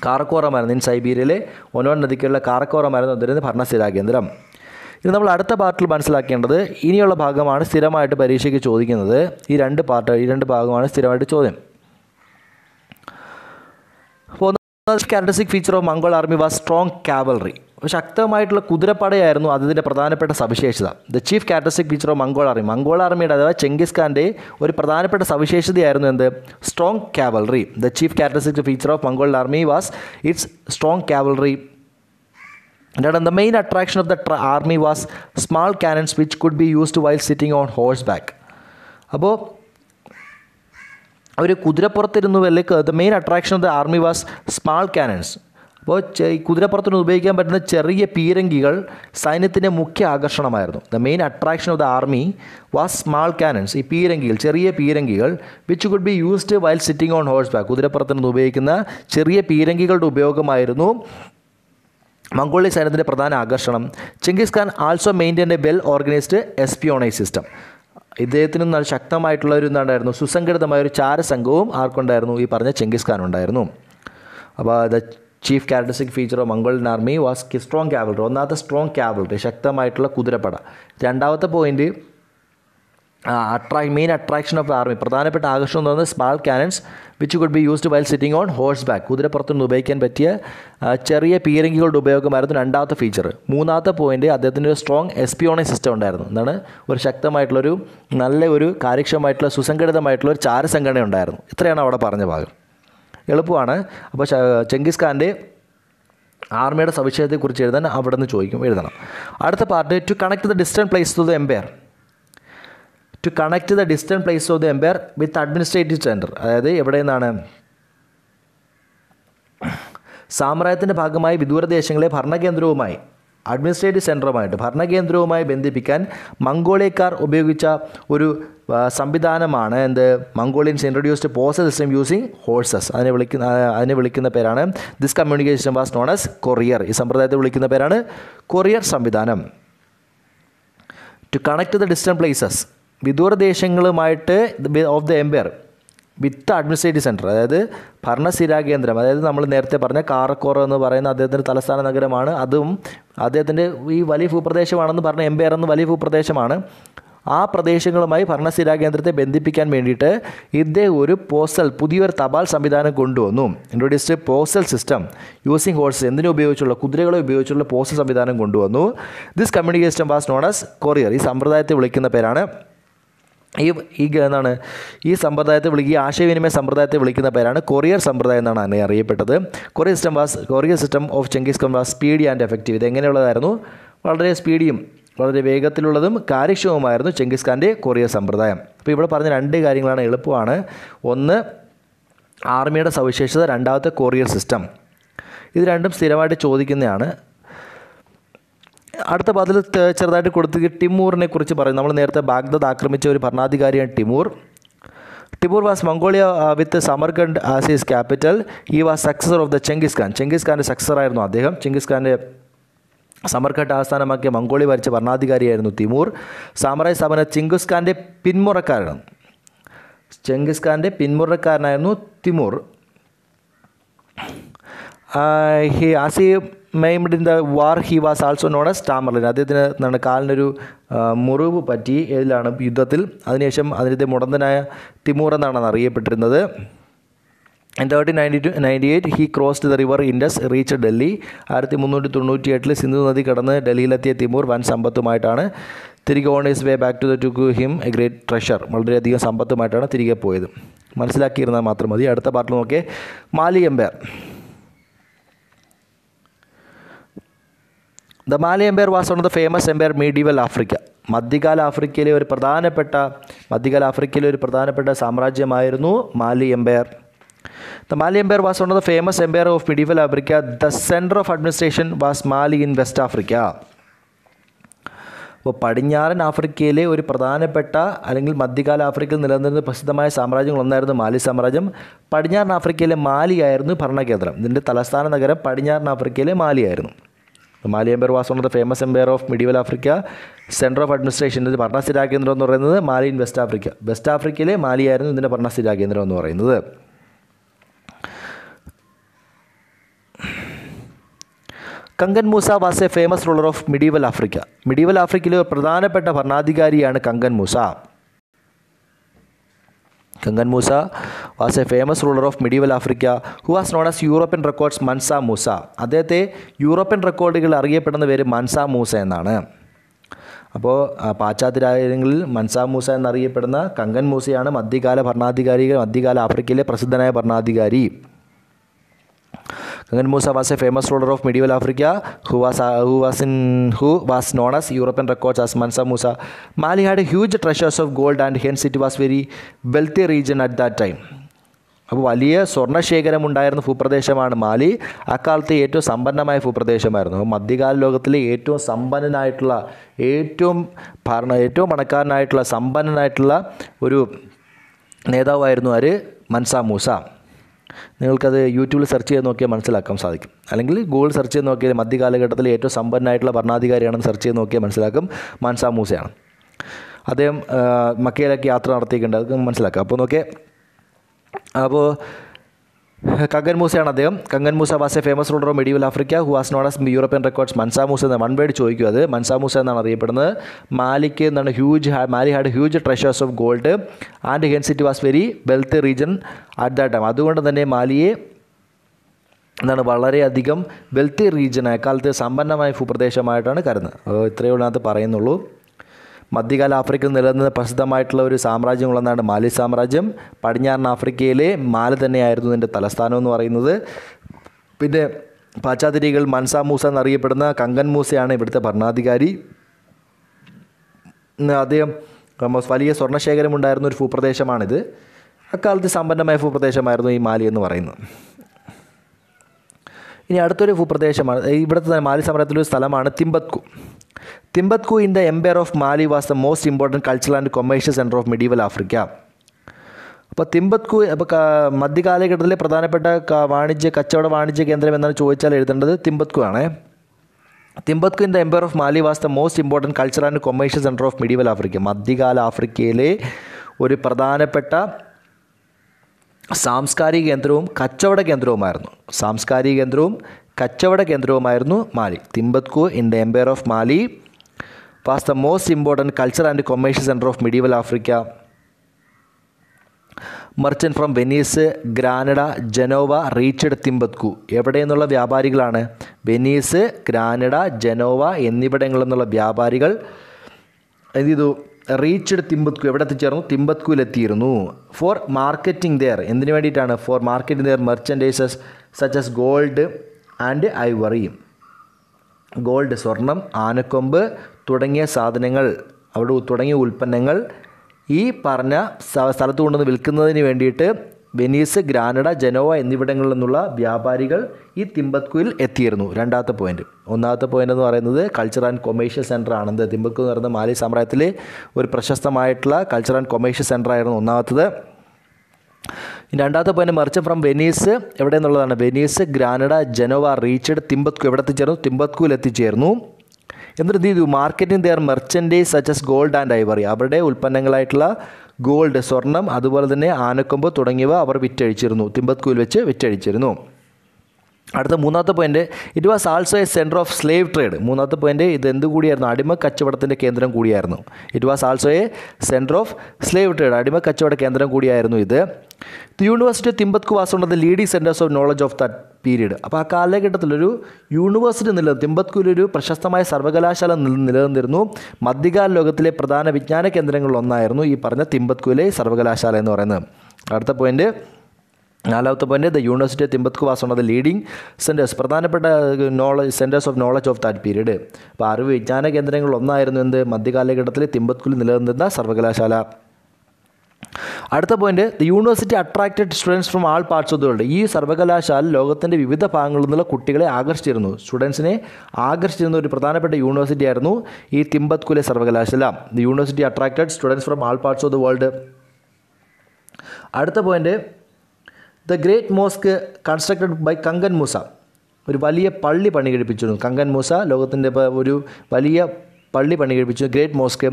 കാറക്കോറമായിരുന്നു ഇൻ സൈബീരിയയിലെ ഒനോൺ നദിക്കുള്ള കാറക്കോറമായിരുന്നു അതിന്റെ ഭരണസ്ഥിരാകേന്ദ്രം. ഇനി നമ്മൾ അടുത്ത പാർട്ടിൽ മനസ്സിലാക്കേണ്ടത് ഇനിയുള്ള ഭാഗമാണ് സ്ഥിരമായിട്ട് പരീക്ഷയ്ക്ക് ചോദിക്കുന്നത്. ഈ രണ്ട് പാർട്ട് ഈ രണ്ട് ഭാഗമാണ് സ്ഥിരമായിട്ട് ചോദ്യം. അപ്പോൾ characteristic feature of Mongol army was strong cavalry ശക്തമായിട്ടുള്ള കുതിരപ്പടയായിരുന്നു അതിന്റെ പ്രധാനപ്പെട്ട സവിശേഷത. The chief characteristic feature of Mongol army Mongol ആർമിയുടെ അഥവാ ചെങ്കിസ് ഖാന്റെ ഒരു പ്രധാനപ്പെട്ട സവിശേഷതയായിരുന്നു എന്ത്? Strong cavalry the chief characteristic feature of Mongol army was its strong cavalry And the main attraction of the army army was small cannons which could be while sitting on horse back അപ്പോൾ അവർ കുതിരപ്പുറത്തിരുന്നു അല്ലെങ്കിൽ the main attraction of the army was small cannons അപ്പോൾ കുതിരപ്പുറത്തിന് ഉപയോഗിക്കാൻ പറ്റുന്ന ചെറിയ പീരങ്കികൾ സൈന്യത്തിന്റെ മുഖ്യ ആകർഷണമായിരുന്നു. The main attraction of the army was small cannons ഈ പീരങ്കികൾ ചെറിയ പീരങ്കികൾ which could be used while sitting on horse back കുതിരപ്പുറത്തിന് ഉപയോഗിക്കുന്ന ചെറിയ പീരങ്കികളുടെ ഉപയോഗമായിരുന്നു മംഗോളിയ സൈന്യത്തിന്റെ പ്രധാന ആകർഷണം. Genghis Khan also maintain a well organised espionage system ഇദ്ദേഹത്തിന് നല്ല ശക്തമായിട്ടുള്ള ഒരു എന്താണ്ടായിരുന്നു സുസംഘടിതമായ ഒരു ചാരസംഘവും ആർക്കുണ്ടായിരുന്നു? ഈ പറഞ്ഞ ചെങ്കിസ് ഖാൻ ഉണ്ടായിരുന്നു. അപ്പോൾ the chief characteristic feature of Mongolian army was strong cavalry ഒന്നാമത്തെ സ്ട്രോങ് ക്യാവലറി ശക്തമായിട്ടുള്ള കുതിരപ്പട. രണ്ടാമത്തെ പോയിന്റ് അട്രാ മെയിൻ അട്രാക്ഷൻ ഓഫ് ആർമി പ്രധാനപ്പെട്ട ആകർഷണം എന്ന് പറയുന്നത് small cannons which could be used while sitting on horse back കുതിരപ്പുറത്തുനിന്ന് ഉപയോഗിക്കാൻ പറ്റിയ ചെറിയ പീരങ്കികളുടെ ഉപയോഗമായിരുന്നു രണ്ടാമത്തെ ഫീച്ചർ മൂന്നാമത്തെ പോയിന്റ് അദ്ദേഹത്തിന്റെ ഒരു സ്ട്രോങ് എസ്പിയോണൈ സിസ്റ്റം ഉണ്ടായിരുന്നു. എന്താണ്? ഒരു ശക്തമായിട്ടുള്ളൊരു നല്ല ഒരു കാര്യക്ഷമമായിട്ടുള്ള സുസംഘടിതമായിട്ടുള്ള ഒരു ചാരസംഘടന ഉണ്ടായിരുന്നു ഇത്രയാണ് അവിടെ പറഞ്ഞ ഭാഗം. എളുപ്പമാണ്. അപ്പോൾ ചെങ്കിസ് ഖാന്റെ ആർമിയുടെ സവിശേഷതയെക്കുറിച്ച് എഴുതാൻ അവിടെ നിന്ന് ചോദിക്കും എഴുതണം. അടുത്ത part to connect the distant place to the empire to connect the distant place of the empire with administrative centre അതായത് എവിടെ നിന്നാണ് സാമ്രാജ്യത്തിന്റെ ഭാഗമായി വിദൂരദേശങ്ങളെ ഭരണകേന്ദ്രവുമായി അഡ്മിനിസ്ട്രേറ്റീവ് സെന്ററുമായിട്ട് ഭരണകേന്ദ്രവുമായി ബന്ധിപ്പിക്കാൻ മംഗോളിയക്കാർ ഉപയോഗിച്ച ഒരു സംവിധാനമാണ് എന്ത്? Mongolians introduced postal system using horses അതിനെ വിളിക്കുന്ന അതിനെ വിളിക്കുന്ന പേരാണ്. This communication was known as courier ഈ സമ്പ്രദായത്തെ വിളിക്കുന്ന പേരാണ് കൊറിയർ സംവിധാനം. To connect the distant places വിദൂര ദേശങ്ങളുമായിട്ട് of the empire with administrative centre അതായത് ഭരണസ്ഥിരാ കേന്ദ്രം അതായത് നമ്മൾ നേരത്തെ പറഞ്ഞ കാറക്കോറ എന്ന് പറയുന്ന അദ്ദേഹത്തിന്റെ തലസ്ഥാന നഗരമാണ്. അതും അദ്ദേഹത്തിന്റെ ഈ വലിയ ഭൂപ്രദേശമാണെന്ന് പറഞ്ഞ എംപയർ എന്ന് വലിയ ഭൂപ്രദേശമാണ്. ആ പ്രദേശങ്ങളുമായി ഭരണസ്ഥിരാ കേന്ദ്രത്തെ ബന്ധിപ്പിക്കാൻ വേണ്ടിയിട്ട് ഇദ്ദേഹം ഒരു പോസ്റ്റൽ പുതിയൊരു തപാൽ സംവിധാനം കൊണ്ടുവന്നു. Introduced postal system using horse എന്തിനു ഉപയോഗിച്ചുള്ള കുതിരകളെ ഉപയോഗിച്ചുള്ള പോസ്റ്റൽ സംവിധാനം കൊണ്ടുവന്നു. This communication was known as courier ഈ സമ്പ്രദായത്തെ വിളിക്കുന്ന പേരാണ് ഈ ഈ എന്താണ് ഈ സമ്പ്രദായത്തെ വിളിക്കുക ഈ ആശയവിനിമയ സമ്പ്രദായത്തെ വിളിക്കുന്ന പേരാണ് കൊറിയർ സമ്പ്രദായം എന്നാണ് അതിനെ അറിയപ്പെട്ടത്. Courier system was courier system of Genghis Khan was speedy and effective ഇത് എങ്ങനെയുള്ളതായിരുന്നു? വളരെ സ്പീഡിയും വളരെ വേഗത്തിലുള്ളതും കാര്യക്ഷമവുമായിരുന്നു ചെങ്കിസ് ഖാന്റെ കൊറിയർ സമ്പ്രദായം. അപ്പോൾ ഇവിടെ പറഞ്ഞ രണ്ട് കാര്യങ്ങളാണ് എളുപ്പമാണ്. ഒന്ന് ആർമിയുടെ സവിശേഷത രണ്ടാമത്തെ കൊറിയർ സിസ്റ്റം ഇത് രണ്ടും സ്ഥിരമായിട്ട് ചോദിക്കുന്നതാണ്. അടുത്ത പതിൽ ചെറുതായിട്ട് കൊടുത്ത് ടിമൂറിനെ കുറിച്ച് പറയും നമ്മൾ നേരത്തെ ബാഗ്ദാദ് ആക്രമിച്ച ഒരു ഭരണാധികാരിയാണ് Timur. Timur was Mongolia with Samarkand as his capital he was successor of the Genghis Khan Genghis ഖാന്റെ സക്സറായിരുന്നു അദ്ദേഹം. ചെങ്കിസ് ഖാന്റെ സമർഖണ്ഡ് ആസ്ഥാനമാക്കിയ മംഗോളി ഭരിച്ച ഭരണാധികാരിയായിരുന്നു തിമൂർ സാമ്രാജ്യ സ്ഥാപന ചിങ്കിസ് ഖാന്റെ പിന്മുറക്കാരനാണ് ചെങ്കിസ് ഖാന്റെ പിന്മുറക്കാരനായിരുന്നു Timur he ആസി maimed in the war he was also known as Tamerlane. അദ്ദേഹത്തിന് എന്താണ് കാലിനൊരു മുറിവ് പറ്റി ഏതിലാണ് യുദ്ധത്തിൽ. അതിനുശേഷം അതിന്റെ മുടന്തനായ തിമൂർ എന്നാണ് അറിയപ്പെട്ടിരുന്നത്. In thirteen ninety to ninety eight he crossed the river Indus reach Delhi ആയിരത്തി മുന്നൂറ്റി തൊണ്ണൂറ്റി എട്ടിൽ സിന്ധു നദി കടന്ന് ഡൽഹിയിലെത്തിയ തിമൂർ വൻ സമ്പത്തുമായിട്ടാണ് തിരികെ on his way back to the to him a great treasure വളരെയധികം സമ്പത്തുമായിട്ടാണ് തിരികെ പോയത്. മനസ്സിലാക്കിയിരുന്നാൽ മാത്രം മതി. അടുത്ത പാർട്ടിൽ നോക്കിയേ Mali empire the Mali empire was one of the famous empire medieval Africa. മധ്യകാല ആഫ്രിക്കയിലെ ഒരു പ്രധാനപ്പെട്ട മധ്യകാല ആഫ്രിക്കയിലെ ഒരു പ്രധാനപ്പെട്ട സാമ്രാജ്യമായിരുന്നു Mali empire. The Mali empire was one of the famous empire of medieval Africa. The centre of administration was Mali in West Africa. അപ്പോൾ പടിഞ്ഞാറൻ ആഫ്രിക്കയിലെ ഒരു പ്രധാനപ്പെട്ട അല്ലെങ്കിൽ മധ്യകാല ആഫ്രിക്കയിൽ നിലനിന്നിരുന്ന പ്രസിദ്ധമായ സാമ്രാജ്യങ്ങളൊന്നായിരുന്നു മാലി സാമ്രാജ്യം. പടിഞ്ഞാറൻ ആഫ്രിക്കയിലെ മാലിയായിരുന്നു ഭരണകേന്ദ്രം. ഇതിന്റെ തലസ്ഥാന നഗരം പടിഞ്ഞാറൻ ആഫ്രിക്കയിലെ മാലിയായിരുന്നു Mali empire was one of famous empire of medieval Africa centre of administration ഇതിന്റെ ഭരണസ്ഥിരാ കേന്ദ്രം എന്ന് പറയുന്നത് Mali in West Africa West ആഫ്രിക്കയിലെ മാലിയായിരുന്നു ഇതിന്റെ ഭരണസ്ഥിരാ കേന്ദ്രം എന്ന് പറയുന്നത്. Kankan Musa was a famous ruler of medieval Africa medieval ആഫ്രിക്കയിലെ പ്രധാനപ്പെട്ട ഭരണാധികാരിയാണ് Kankan Musa. Kankan Musa was a famous ruler of medieval Africa who was known as European records Mansa Musa അദ്ദേഹത്തെ യൂറോപ്യൻ റെക്കോർഡുകൾ അറിയപ്പെടുന്ന പേര് മൻസ മൂസ എന്നാണ്. അപ്പോൾ പാശ്ചാത്യ രാജ്യങ്ങളിൽ മൻസ മൂസ എന്നറിയപ്പെടുന്ന കങ്കൻ മൂസയാണ് മധ്യകാല ഭരണാധികാരികൾ മധ്യകാല ആഫ്രിക്കയിലെ പ്രസിദ്ധനായ ഭരണാധികാരി. Kankan Musa was a famous ruler of medieval Africa who was who was in who was known as European records as Mansa Musa Mali had huge treasures of gold and hence it was very wealthy region at that time അപ്പോൾ വലിയ സ്വർണശേഖരം ഉണ്ടായിരുന്ന ഭൂപ്രദേശമാണ് മാലി. അക്കാലത്തെ ഏറ്റവും സമ്പന്നമായ ഭൂപ്രദേശമായിരുന്നു. മധ്യകാല ലോകത്തിലെ ഏറ്റവും സമ്പന്നനായിട്ടുള്ള ഏറ്റവും ഭരണ ഏറ്റവും പണക്കാരനായിട്ടുള്ള സമ്പന്നനായിട്ടുള്ള ഒരു നേതാവായിരുന്നു ആര്? Mansa Musa. നിങ്ങൾക്കത് യൂട്യൂബിൽ സെർച്ച് ചെയ്ത് നോക്കിയാൽ മനസ്സിലാക്കാൻ സാധിക്കും. അല്ലെങ്കിൽ ഗൂഗിൾ സെർച്ച് ചെയ്ത് നോക്കിയാൽ മധ്യകാലഘട്ടത്തിൽ ഏറ്റവും സമ്പന്നനായിട്ടുള്ള ഭരണാധികാരിയാണെന്ന് സെർച്ച് ചെയ്ത് നോക്കിയാൽ മനസ്സിലാക്കും മാൻസാ മൂസയാണ്. അദ്ദേഹം മക്കയിലേക്ക് യാത്ര നടത്തിയിട്ടുണ്ട്. അത് മനസ്സിലാക്കാം. അപ്പോൾ നോക്കിയാൽ അപ്പോൾ കങ്കൻ മൂസയാണ് അദ്ദേഹം. Kankan Musa was a famous ruler of medieval Africa who was known as European records Mansa Musa എന്ന വൺ വേർഡ് ചോദിക്കും അത്. മൻസാ മൂസ എന്നാണ് അറിയപ്പെടുന്നത്. മാലിക്ക് എന്നാണ് huge Mali had huge treasures of gold and hence it was very wealth region at that time അതുകൊണ്ട് തന്നെ മാലിയെ എന്താണ് വളരെയധികം വെൽത്തി റീജിയൻ അക്കാലത്ത് സമ്പന്നമായ ഭൂപ്രദേശമായിട്ടാണ് കരുതുന്നത്. അപ്പോൾ ഇത്രയേ പറയുന്നുള്ളൂ. മധ്യകാല ആഫ്രിക്കയിൽ നിലനിന്ന പ്രസിദ്ധമായിട്ടുള്ള ഒരു സാമ്രാജ്യങ്ങളെന്നാണ് മാലി സാമ്രാജ്യം. പടിഞ്ഞാറൻ ആഫ്രിക്കയിലെ മാല തന്നെയായിരുന്നു ഇതിന്റെ തലസ്ഥാനം എന്ന് പറയുന്നത്. പിന്നെ പാശ്ചാത്യരികൾ മൻസാ മൂസ എന്നറിയപ്പെടുന്ന കങ്കൻ മൂസയാണ് ഇവിടുത്തെ ഭരണാധികാരി. അദ്ദേഹം വലിയ സ്വർണശേഖരം ഉണ്ടായിരുന്ന ഒരു ഭൂപ്രദേശമാണിത്. അക്കാലത്ത് സമ്പന്നമായ ഭൂപ്രദേശമായിരുന്നു ഈ മാലി എന്ന് പറയുന്നത്. ഇനി അടുത്തൊരു ഭൂപ്രദേശമാണ്. ഇവിടുത്തെ മാലി സമരത്തിലൊരു സ്ഥലമാണ് Timbuktu Timbuktu in the empire of Mali was the most important cultural and commercial centre of medieval Africa അപ്പോൾ തിമ്പത്കു അപ്പോൾ മധ്യകാലഘട്ടത്തിലെ പ്രധാനപ്പെട്ട വാണിജ്യ കച്ചവട വാണിജ്യ കേന്ദ്രം എന്നാണ് ചോദിച്ചാൽ എഴുതേണ്ടത് തിമ്പത്കു ആണേ Timbuktu in the empire of Mali was the most important culture and commercial centre of medieval Africa മധ്യകാല ആഫ്രിക്കയിലെ ഒരു പ്രധാനപ്പെട്ട സാംസ്കാരിക കേന്ദ്രവും കച്ചവട കേന്ദ്രവുമായിരുന്നു. സാംസ്കാരിക കേന്ദ്രവും കച്ചവട കേന്ദ്രവുമായിരുന്നു Mali. Timbuktu in the empire of Mali. Was the most important culture and commercial centre of medieval Africa merchant from Venice Granada Genoa reached Timbuktu. എവിടെ നിന്നുള്ള വ്യാപാരികളാണ്? വെനീസ് ഗ്രാനഡ ജനോവ എന്നിവിടങ്ങളിൽ നിന്നുള്ള വ്യാപാരികൾ എന്ത് ചെയ്തു? Reached Timbuktu. എവിടെ എത്തിച്ചേർന്നു? തിമ്പത്കുവിലെത്തിയിരുന്നു ഫോർ മാർക്കറ്റിംഗ് ദെയർ എന്തിനു വേണ്ടിയിട്ടാണ്? For marketing their merchandises such as gold and ivory gold സ്വർണം ആനക്കൊമ്പ് തുടങ്ങിയ സാധനങ്ങൾ അവിടെ തുടങ്ങിയ ഉൽപ്പന്നങ്ങൾ ഈ പറഞ്ഞ സ്ഥ- സ്ഥലത്ത് കൊണ്ടുവന്ന് വിൽക്കുന്നതിന് വേണ്ടിയിട്ട് വെനീസ് ഗ്രാനഡ ജനോവ എന്നിവിടങ്ങളിൽ നിന്നുള്ള വ്യാപാരികൾ ഈ തിമ്പത്കുയിൽ എത്തിയിരുന്നു. രണ്ടാമത്തെ പോയിന്റ്. ഒന്നാമത്തെ പോയിന്റ് എന്ന് പറയുന്നത് കൾച്ചർ ആൻഡ് കൊമേഴ്ഷ്യൽ സെന്റർ ആണെന്ന്. തിമ്പത്കു എന്ന് പറയുന്നത് മാലി സാമ്രാജ്യത്തിലെ ഒരു പ്രശസ്തമായിട്ടുള്ള കൾച്ചർ ആൻഡ് കൊമേഴ്ഷ്യൽ സെന്റർ ആയിരുന്നു ഒന്നാമത്തത്. രണ്ടാമത്തെ പോയിന്റ് മറിച്ച് ഫ്രം വെനീസ് എവിടെ നിന്നുള്ളതാണ് Venice Granada Genoa reached Timbuktu എവിടെ എത്തിച്ചേർന്നു തിമ്പത്കുവിൽ എത്തിച്ചേർന്നു എന്നിട്ട് എന്ത് ചെയ്തു? Marketing their merchandise such as gold and ivory അവരുടെ ഉൽപ്പന്നങ്ങളായിട്ടുള്ള ഗോൾഡ് സ്വർണം അതുപോലെ തന്നെ ആനക്കൊമ്പ് തുടങ്ങിയവ അവർ വിറ്റഴിച്ചിരുന്നു. തിമ്പത്കുവിൽ വെച്ച് വിറ്റഴിച്ചിരുന്നു. അടുത്ത മൂന്നാമത്തെ point it was also a centre of slave trade മൂന്നാമത്തെ പോയിന്റ് ഇത് എന്ത് കൂടിയായിരുന്നു അടിമ കച്ചവടത്തിന്റെ കേന്ദ്രം കൂടിയായിരുന്നു. It was also a centre of slave trade അടിമ കച്ചവട കേന്ദ്രം കൂടിയായിരുന്നു ഇത്. The university of Timbuktu was on the leading centres of knowledge of that period അപ്പോൾ ആ കാലഘട്ടത്തിലൊരു യൂണിവേഴ്സിറ്റി നില തിമ്പത്കൂലൊരു പ്രശസ്തമായ സർവകലാശാല നില- നിലനിന്നിരുന്നു. മധ്യകാല ലോകത്തിലെ പ്രധാന വിജ്ഞാന കേന്ദ്രങ്ങളിലൊന്നായിരുന്നു ഈ പറഞ്ഞ തിമ്പത്കൂലെ സർവകലാശാല എന്ന് പറയുന്നത്. അടുത്ത പോയിന്റ് നാലാമത്തെ point the university of Timbuktu was on the leading centres പ്രധാനപ്പെട്ട knowledge centres of knowledge of that period അപ്പോൾ അറിവ് വിജ്ഞാന കേന്ദ്രങ്ങളിൽ ഒന്നായിരുന്നു എന്ത്? മധ്യകാലഘട്ടത്തിൽ തിമ്പത്കുൽ നിലനിന്നിരുന്ന സർവകലാശാല. അടുത്ത point the university attracted students from all parts of the world ഈ സർവകലാശാല ലോകത്തിന്റെ വിവിധ ഭാഗങ്ങളിൽ നിന്നുള്ള കുട്ടികളെ ആകർഷിച്ചിരുന്നു. സ്റ്റുഡൻസിനെ ആകർഷിച്ചിരുന്ന ഒരു പ്രധാനപ്പെട്ട യൂണിവേഴ്സിറ്റി ആയിരുന്നു ഈ തിമ്പത്കുലെ സർവകലാശാല. The university attracted students from all parts of the world അടുത്ത point the great mosque constructed by Kankan Musa ഒരു വലിയ പള്ളി പണി കഴിപ്പിച്ചിരുന്നു കങ്കൻ മൂസ ലോകത്തിന്റെ ഒരു വലിയ പള്ളി പണി കഴിപ്പിച്ചു great mosque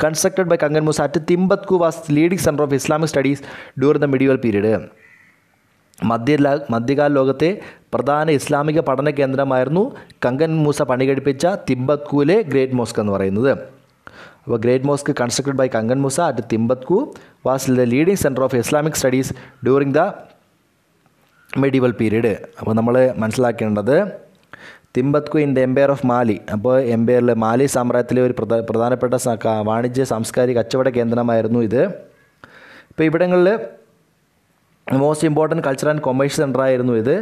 constructed by Kankan Musa at Timbuktu was leading centre of Islamic studies during the medieval period മധ്യ മധ്യകാല ലോകത്തെ പ്രധാന ഇസ്ലാമിക പഠന കേന്ദ്രമായിരുന്നു കങ്കൻ മൂസ പണി കഴിപ്പിച്ച തിമ്പത്കുവിലെ ഗ്രേറ്റ് മോസ്ക് എന്ന് പറയുന്നത്. അപ്പോൾ great mosque constructed by Kankan Musa at Timbuktu was the leading centre of Islamic studies during the medieval period അപ്പോൾ നമ്മൾ മനസ്സിലാക്കേണ്ടത് Timbuktu in the empire of Mali അപ്പോൾ എംപയറിലെ മാലി സാമ്രാജ്യത്തിലെ ഒരു പ്രധാ പ്രധാനപ്പെട്ട വാണിജ്യ സാംസ്കാരിക കച്ചവട കേന്ദ്രമായിരുന്നു ഇത്. ഇപ്പോൾ ഇവിടങ്ങളിൽ most important culture and commerce centre ആയിരുന്നു ഇത്.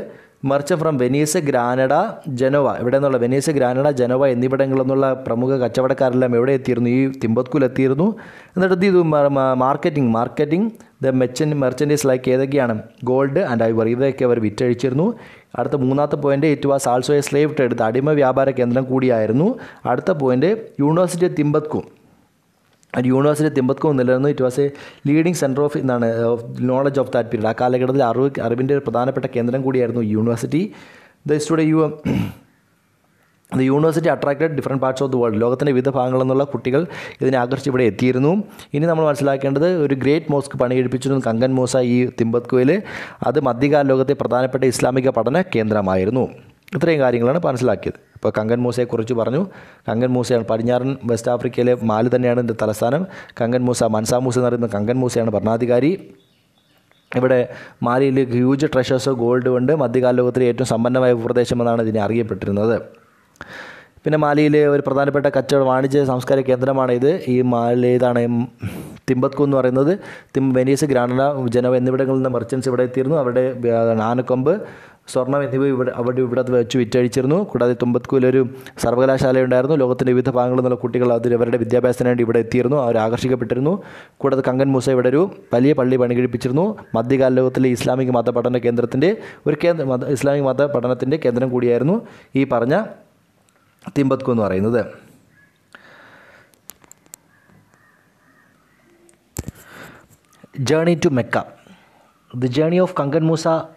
മറിച്ച് ഫ്രം വെനീസ് ഗ്രാനഡ ജനോവ ഇവിടെ നിന്നുള്ള വെനീസ് ഗ്രാനഡ ജനോവ എന്നിവിടങ്ങളിൽ നിന്നുള്ള പ്രമുഖ കച്ചവടക്കാരെല്ലാം എവിടെ എത്തിയിരുന്നു? ഈ തിമ്പത്കുലെത്തിയിരുന്നു എന്നിട്ട് ഇത് marketing marketing the merchan merchandise like ഏതൊക്കെയാണ്? ഗോൾഡ് ആൻഡ് ഐവർ ഇവയൊക്കെ അവർ വിറ്റഴിച്ചിരുന്നു. അടുത്ത മൂന്നാമത്തെ point it was also a slave trade അടിമ വ്യാപാര കേന്ദ്രം കൂടിയായിരുന്നു. അടുത്ത പോയിന്റ് യൂണിവേഴ്സിറ്റി ഓഫ് തിമ്പത്കും യൂണിവേഴ്സിറ്റി തിമ്പത്കും നിലനിന്നു it was a leading centre of എന്താണ് നോളജ് ഓഫ് ദാറ്റ് പീരീഡ് ആ കാലഘട്ടത്തിൽ അറിവ് അറിവിന്റെ ഒരു പ്രധാനപ്പെട്ട കേന്ദ്രം കൂടിയായിരുന്നു യൂണിവേഴ്സിറ്റി ദ സ്റ്റുഡ U the university attracted different parts of the world ലോകത്തിന്റെ വിവിധ ഭാഗങ്ങളിൽ നിന്നുള്ള കുട്ടികൾ ഇതിനെ ആകർഷിച്ച് ഇവിടെ എത്തിയിരുന്നു. ഇനി നമ്മൾ മനസ്സിലാക്കേണ്ടത് ഒരു ഗ്രേറ്റ് മോസ്ക് പണി കഴിപ്പിച്ചിരുന്നു കങ്കൻ മൂസ ഈ തിമ്പത്കുവിൽ അത് മധ്യകാല ലോകത്തെ പ്രധാനപ്പെട്ട ഇസ്ലാമിക പഠന കേന്ദ്രമായിരുന്നു. ഇത്രയും കാര്യങ്ങളാണ് മനസ്സിലാക്കിയത്. ഇപ്പോൾ കങ്കൻ മൂസയെക്കുറിച്ച് പറഞ്ഞു. കങ്കൻ മൂസയാണ് പടിഞ്ഞാറൻ വെസ്റ്റ് ആഫ്രിക്കയിലെ മാലി തന്നെയാണ് ഇതിന്റെ തലസ്ഥാനം. കങ്കൻ മൂസ മൻസാ മൂസ എന്ന് പറയുന്ന കങ്കൻ മൂസയാണ് ഭരണാധികാരി. ഇവിടെ മാലിയിൽ ഹ്യൂജ് ട്രഷേഴ്സ് ഗോൾഡ് കൊണ്ട് മധ്യകാല ലോകത്തിലെ ഏറ്റവും സമ്പന്നമായ ഭൂപ്രദേശമെന്നാണ് ഇതിനെ അറിയപ്പെട്ടിരുന്നത്. പിന്നെ മാലിയിലെ ഒരു പ്രധാനപ്പെട്ട കച്ചവട വാണിജ്യ സാംസ്കാരിക കേന്ദ്രമാണ് ഇത് ഈ മാലി ഇതാണ് തിമ്പത്കു എന്ന് പറയുന്നത് തിം വെനീസ് ഗ്രാനഡ ജനവ എന്നിവിടങ്ങളിൽ നിന്ന് മെർച്ചൻസ് ഇവിടെ എത്തിയിരുന്നു. അവരുടെ ആനക്കൊമ്പ് സ്വർണം എന്നിവ ഇവിടെ അവിടെ ഇവിടെ വെച്ച് വിറ്റഴിച്ചിരുന്നു. കൂടാതെ തുമ്പത്കൂലൊരു സർവകലാശാല ഉണ്ടായിരുന്നു ലോകത്തിന്റെ വിവിധ ഭാഗങ്ങളിൽ നിന്നുള്ള കുട്ടികൾ അതിൽ അവരുടെ വിദ്യാഭ്യാസത്തിന് വേണ്ടി ഇവിടെ എത്തിയിരുന്നു. അവർ ആകർഷിക്കപ്പെട്ടിരുന്നു. കൂടാതെ കങ്കൻ മൂസ ഇവിടെ ഒരു വലിയ പള്ളി പണികഴിപ്പിച്ചിരുന്നു. മധ്യകാല ലോകത്തിലെ ഇസ്ലാമിക് മത പഠന കേന്ദ്രത്തിന്റെ ഒരു കേന്ദ്ര മത ഇസ്ലാമിക മത പഠനത്തിന്റെ കേന്ദ്രം കൂടിയായിരുന്നു ഈ പറഞ്ഞ തിമ്പത്കു എന്ന് പറയുന്നത് journey to Mecca. The journey of Kangan Musa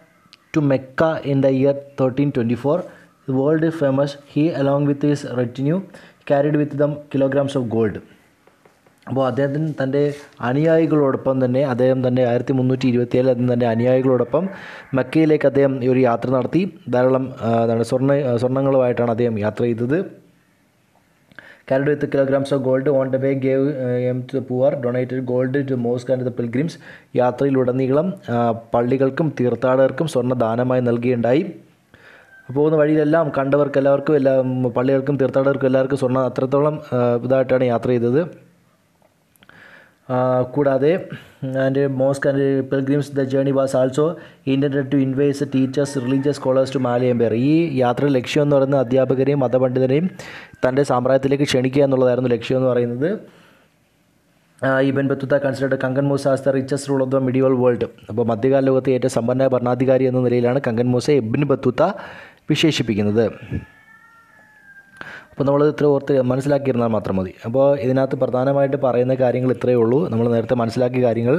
to Mecca in the year 1324, the world is famous. He, along with his retinue, carried with them kilograms of gold. അപ്പോൾ അദ്ദേഹത്തിന് തന്റെ അനുയായികളോടൊപ്പം തന്നെ അദ്ദേഹം തന്നെ ആയിരത്തി മുന്നൂറ്റി ഇരുപത്തിയേഴിൽ അദ്ദേഹം തന്റെ അനുയായികളോടൊപ്പം മക്കയിലേക്ക് അദ്ദേഹം ഒരു യാത്ര നടത്തി. ധാരാളം എന്താണ് സ്വർണ സ്വർണങ്ങളുമായിട്ടാണ് അദ്ദേഹം യാത്ര ചെയ്തത്. carried with kilograms of gold on the way gave them to the donated gold to mosque and the pilgrims യാത്രയിലുടനീളം പള്ളികൾക്കും തീർത്ഥാടകർക്കും സ്വർണ ദാനമായി നൽകിയുണ്ടായി പോകുന്ന വഴിയിലെല്ലാം കണ്ടവർക്ക് എല്ലാവർക്കും എല്ലാ പള്ളികൾക്കും തീർത്ഥാടകർക്കും എല്ലാവർക്കും സ്വർണം അത്രത്തോളം ഇതായിട്ടാണ് യാത്ര ചെയ്തത്. കൂടാതെ and mosque and pilgrims the journey was also intend to invite teachers religious scholars to മാലിയമ്പേർ ഈ യാത്ര ലക്ഷ്യം എന്ന് പറയുന്നത് അധ്യാപകരെയും മതപണ്ഡിതരെയും തന്റെ സാമ്രാജ്യത്തിലേക്ക് ക്ഷണിക്കുക എന്നുള്ളതായിരുന്നു ലക്ഷ്യം എന്ന് പറയുന്നത്. Ibn Battuta considered Kankan Musa as the richest rule of the medieval world അപ്പോൾ മധ്യകാല ലോകത്തെ ഏറ്റവും സമ്പന്നമായ ഭരണാധികാരി എന്ന നിലയിലാണ് കങ്കൻ മൂസ ഇബിൻ ബത്തുത്ത വിശേഷിപ്പിക്കുന്നത്. അപ്പോൾ നമ്മൾ ഇത്ര ഓർത്ത് മനസ്സിലാക്കിയിരുന്നാൽ മാത്രം മതി. അപ്പോൾ ഇതിനകത്ത് പ്രധാനമായിട്ട് പറയുന്ന കാര്യങ്ങൾ ഇത്രയേ ഉള്ളൂ. നമ്മൾ നേരത്തെ മനസ്സിലാക്കിയ കാര്യങ്ങൾ.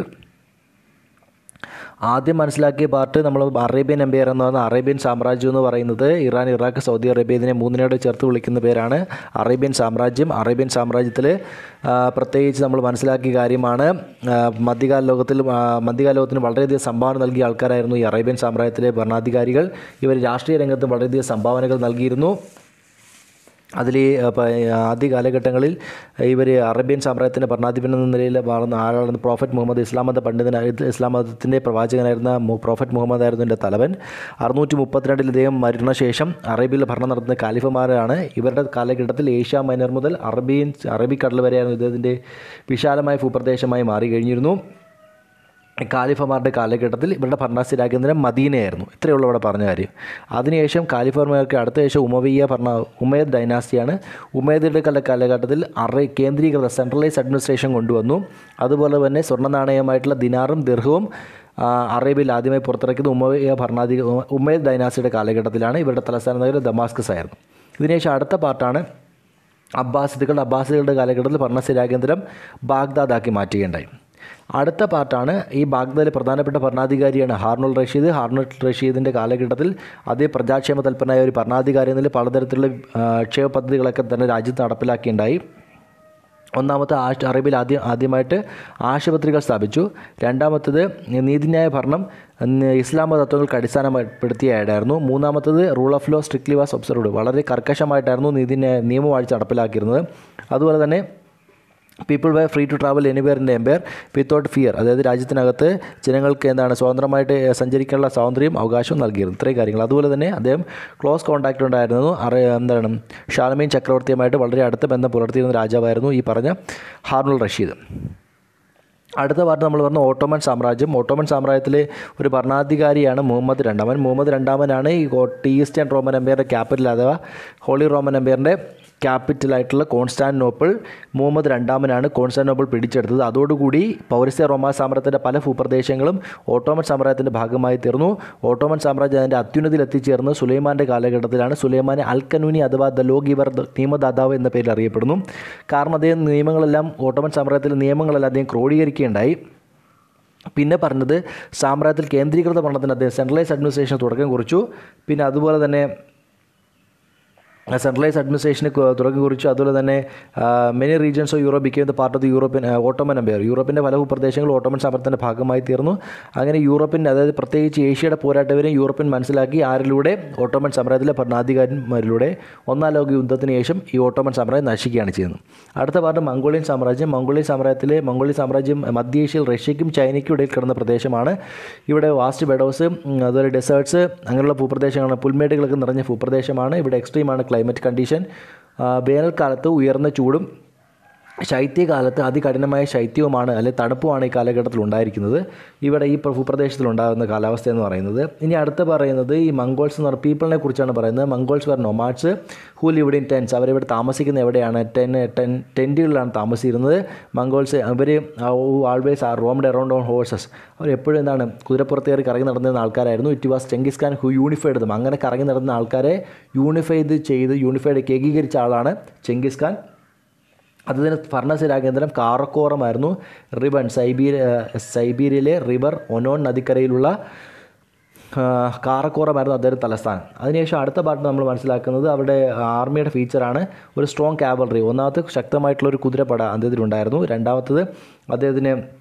ആദ്യം മനസ്സിലാക്കിയ പാർട്ട് നമ്മൾ അറേബ്യൻ എംപയർ എന്ന് പറയുന്ന അറേബ്യൻ സാമ്രാജ്യം എന്ന് പറയുന്നത് ഇറാൻ ഇറാഖ് സൗദി അറേബ്യ ഇതിനെ മൂന്നിനോട് ചേർത്ത് വിളിക്കുന്ന പേരാണ് അറേബ്യൻ സാമ്രാജ്യം. അറേബ്യൻ സാമ്രാജ്യത്തിൽ പ്രത്യേകിച്ച് നമ്മൾ മനസ്സിലാക്കിയ കാര്യമാണ് മധ്യകാല ലോകത്തിൽ മധ്യകാല ലോകത്തിന് വളരെയധികം സംഭാവന നൽകിയ ആൾക്കാരായിരുന്നു ഈ അറേബ്യൻ സാമ്രാജ്യത്തിലെ ഭരണാധികാരികൾ. ഇവർ രാഷ്ട്രീയ രംഗത്ത് വളരെയധികം സംഭാവനകൾ നൽകിയിരുന്നു. അതിൽ ആദ്യ കാലഘട്ടങ്ങളിൽ ഇവർ അറേബ്യൻ സാമ്രാജ്യത്തിന്റെ ഭരണാധിപൻ എന്ന നിലയിൽ വളർന്ന ആളാണ് പ്രോഫറ്റ് മുഹമ്മദ് ഇസ്ലാം മത പണ്ഡിതനായ ഇസ്ലാം മതത്തിന്റെ പ്രവാചകനായിരുന്ന പ്രോഫറ്റ് മുഹമ്മദ് ആയിരുന്നു എന്റെ തലവൻ. അറുന്നൂറ്റി മുപ്പത്തിരണ്ടിൽ ഇദ്ദേഹം മരണശേഷം അറേബ്യയിൽ ഭരണം നടത്തുന്ന കാലിഫമാരാണ് ഇവരുടെ കാലഘട്ടത്തിൽ ഏഷ്യ മൈനർ മുതൽ അറബിയൻ അറബിക്കടൽ വരെയായിരുന്നു ഇദ്ദേഹത്തിന്റെ വിശാലമായ ഭൂപ്രദേശമായി മാറി കഴിഞ്ഞിരുന്നു കാലിഫമാരുടെ കാലഘട്ടത്തിൽ ഇവരുടെ ഭരണസ്ഥിര കേന്ദ്രം മദീനയായിരുന്നു. ഇത്രയുള്ള ഇവിടെ പറഞ്ഞ കാര്യം. അതിനുശേഷം കാലിഫർമാർക്ക് അടുത്ത ശേഷം ഉമവിയ ഭരണ ഉമേദ് ഡൈനാസ്റ്റിയാണ്. ഉമേദിയുടെ കല കാലഘട്ടത്തിൽ അറേ കേന്ദ്രീകൃത സെൻട്രലൈസ് അഡ്മിനിസ്ട്രേഷൻ കൊണ്ടുവന്നു. അതുപോലെ തന്നെ സ്വർണ നാണയമായിട്ടുള്ള ദിനാറും ദീർഘവും അറേബ്യയിൽ ആദ്യമായി പുറത്തിറക്കിയത് ഉമവിയ ഭരണാധിക ഉമേദ് ഡൈനാസ്റ്റിയുടെ കാലഘട്ടത്തിലാണ്. ഇവരുടെ തലസ്ഥാന നഗരം ദമാസ്കസ് ആയിരുന്നു. ഇതിനുശേഷം അടുത്ത പാർട്ടാണ് അബ്ബാസിദുകൾ. അബ്ബാസിദുകളുടെ കാലഘട്ടത്തിൽ ഭരണസ്ഥിരാകേന്ദ്രം ബാഗ്ദാദാക്കി മാറ്റുകയുണ്ടായി. അടുത്ത പാർട്ടാണ് ഈ ബാഗ്ദാദിലെ പ്രധാനപ്പെട്ട ഭരണാധികാരിയാണ് ഹാർണുൽ റഷീദ്. ഹാർണുൽ റഷീദിന്റെ കാലഘട്ടത്തിൽ അതേ പ്രജാക്ഷേമ തൽപ്പനായ ഒരു ഭരണാധികാരി എന്നതിൽ പലതരത്തിലുള്ള ആ, ക്ഷേമ പദ്ധതികളൊക്കെ തന്നെ രാജ്യത്ത് നടപ്പിലാക്കിയുണ്ടായി. ഒന്നാമത്തെ ആശ് അറേബ്യയിൽ ആദ്യം ആദ്യമായിട്ട് ആശുപത്രികൾ സ്ഥാപിച്ചു. രണ്ടാമത്തത് നീതിന്യായ ഭരണം ഇസ്ലാമ തത്വങ്ങൾക്ക് അടിസ്ഥാനപ്പെടുത്തിയായിരുന്നു മൂന്നാമത്തത് rule of law strictly was observed. വളരെ കർക്കശമായിട്ടായിരുന്നു നീതിന്യായ നിയമവാഴ്ച നടപ്പിലാക്കിയിരുന്നത്. അതുപോലെ തന്നെ people were free to travel anywhere in empire without fear അതായത് രാജ്യത്തിനകത്ത് ജനങ്ങൾക്ക് എന്താണ് സ്വതന്ത്രമായിട്ട് സഞ്ചരിക്കാനുള്ള സ്വാതന്ത്ര്യം അവകാശവും നൽകിയിരുന്നു. ഇത്രയും കാര്യങ്ങൾ. അതുപോലെ തന്നെ അദ്ദേഹം ക്ലോസ് കോൺടാക്റ്റ് ഉണ്ടായിരുന്നു. എന്താണ് ഷാലമീൻ ചക്രവർത്തിയുമായിട്ട് വളരെ അടുത്ത ബന്ധം പുലർത്തിയിരുന്ന രാജാവായിരുന്നു ഈ പറഞ്ഞ ഹാർണുൽ റഷീദ്. അടുത്ത വാർത്ത നമ്മൾ പറഞ്ഞ ഓട്ടോമൻ സാമ്രാജ്യം. ഓട്ടോമൻ സാമ്രാജ്യത്തിലെ ഒരു ഭരണാധികാരിയാണ് മുഹമ്മദ് രണ്ടാമൻ. മുഹമ്മദ് രണ്ടാമനാണ് ഈ ഈസ്റ്റേൺ റോമൻ എംപയറിന്റെ ക്യാപിറ്റൽ അഥവാ ഹോളി റോമൻ എംപയറിന്റെ ക്യാപിറ്റലായിട്ടുള്ള കോൺസ്റ്റാന്റിനോപ്പിൾ മുഹമ്മദ് രണ്ടാമനാണ് കോൺസ്റ്റാന്റിനോപ്പിൾ പിടിച്ചെടുത്തത്. അതോടുകൂടി പൗരസ്യ റോമാ സാമ്രാജ്യത്തിന്റെ പല ഭൂപ്രദേശങ്ങളും ഓട്ടോമൻ സാമ്രാജ്യത്തിന്റെ ഭാഗമായി തീർന്നു. ഓട്ടോമൻ സാമ്രാജ്യം അതിന്റെ അത്യുന്നതിയിൽ എത്തിച്ചേർന്ന് സുലൈമാന്റെ കാലഘട്ടത്തിലാണ്. സുലൈമാനെ അൽക്കനൂനി അഥവാ ദ ലോ ഗിവർ നിയമദാതാവ് എന്ന പേരിൽ അറിയപ്പെടുന്നു. കാരണം അദ്ദേഹം നിയമങ്ങളെല്ലാം ഓട്ടോമൻ സാമ്രാജ്യത്തിലെ നിയമങ്ങളെല്ലാം അദ്ദേഹം ക്രോഡീകരിക്കുകയുണ്ടായി. പിന്നെ പറഞ്ഞത് സാമ്രാജ്യത്തിൽ കേന്ദ്രീകൃത ഭരണത്തിന് അദ്ദേഹം സെൻട്രലൈസ് അഡ്മിനിസ്ട്രേഷൻ തുടക്കം കുറിച്ചു. പിന്നെ അതുപോലെ തന്നെ സെൻട്രലൈസ് അഡ്മിനിസ്ട്രേഷന് തുടക്കം കുറിച്ചു അതുപോലെ തന്നെ many regions of Europe became the part of the European Ottoman empire യൂറോപ്പിന്റെ പല ഭൂപ്രദേശങ്ങളും ഓട്ടോമൻ സാമ്രാജ്യത്തിന്റെ ഭാഗമായി തീർന്നു. അങ്ങനെ യൂറോപ്പിന്റെ അതായത് പ്രത്യേകിച്ച് ഏഷ്യയുടെ പോരാട്ടവരെയും യൂറോപ്യൻ മനസ്സിലാക്കി ആരിലൂടെ ഓട്ടോമൻ സാമ്രാജ്യത്തിലെ ഭരണാധികാരിമാരിലൂടെ ഒന്നാം ലോക യുദ്ധത്തിന് ശേഷം ഈ ഓട്ടോമൻ സാമ്രാജ്യം നശിക്കുകയാണ് ചെയ്യുന്നത്. അടുത്ത പാർട്ട് മംഗോളിയൻ സാമ്രാജ്യം. മംഗോളിയൻ സാമ്രാജ്യത്തിലെ മംഗോളിയൻ സാമ്രാജ്യം മധ്യേഷ്യയിൽ റഷ്യയ്ക്കും ചൈനയ്ക്കും ഇടയിൽ കിടന്ന പ്രദേശമാണ്. ഇവിടെ വാസ്റ്റ് ബെഡോസ് അതുപോലെ ഡെസേർട്സ് അങ്ങനെയുള്ള ഭൂപ്രദേശങ്ങളാണ്. പുൽമേടുകളൊക്കെ നിറഞ്ഞ ഭൂപ്രദേശമാണ്. ഇവിടെ എക്സ്ട്രീമാണ് ക്ലൈമറ്റ് കണ്ടീഷൻ വേനൽക്കാലത്ത് ഉയർന്ന ചൂടും ശൈത്യകാലത്ത് അതികഠിനമായ ശൈത്യവുമാണ് അല്ലെങ്കിൽ തണുപ്പുമാണ് ഈ കാലഘട്ടത്തിൽ ഉണ്ടായിരിക്കുന്നത്. ഇവിടെ ഈ പ്ര- ഭൂപ്രദേശത്തിൽ ഉണ്ടാകുന്ന കാലാവസ്ഥ എന്ന് പറയുന്നത്. ഇനി അടുത്ത പറയുന്നത് ഈ മംഗോൾസ് എന്ന് പറഞ്ഞ പീപ്പിളിനെ കുറിച്ചാണ് പറയുന്നത്. Mongols were nomads who lived in tents അവരിവിടെ താമസിക്കുന്ന എവിടെയാണ്? ടെൻ ടെൻ ടെന്റുകളിലാണ് താമസിച്ചിരുന്നത്. Mongols our always ah roamed around on horses അവർ എപ്പോഴും എന്താണ് കുതിരപ്പുറത്ത് കയറി കറങ്ങി നടന്നിരുന്ന ആൾക്കാരായിരുന്നു. It was Genghis Khan who unified them അങ്ങനെ കറങ്ങി നടന്ന ആൾക്കാരെ യൂണിഫൈഡ് ചെയ്ത് യൂണിഫൈഡ് ഏകീകരിച്ച ആളാണ് ചെങ്കിസ് ഖാൻ അതിന് ഭരണ രാജ്യാന്തരം കാറക്കോറമായിരുന്നു. റിബൺ സൈബീരിയ സൈബീരിയയിലെ റിവർ ഒനോൺ നദിക്കരയിലുള്ള കാറക്കോറമായിരുന്നു അദ്ദേഹം തലസ്ഥാനം. അതിനുശേഷം അടുത്ത പാട്ട് നമ്മൾ മനസ്സിലാക്കുന്നത് അവിടെ ആർമിയുടെ ഫീച്ചറാണ് ഒരു സ്ട്രോങ് കാവലറി. ഒന്നാമത്തെ ശക്തമായിട്ടുള്ള ഒരു കുതിരപ്പട അദ്ദേഹത്തിനുണ്ടായിരുന്നു. രണ്ടാമത്തത് അദ്ദേഹത്തിന്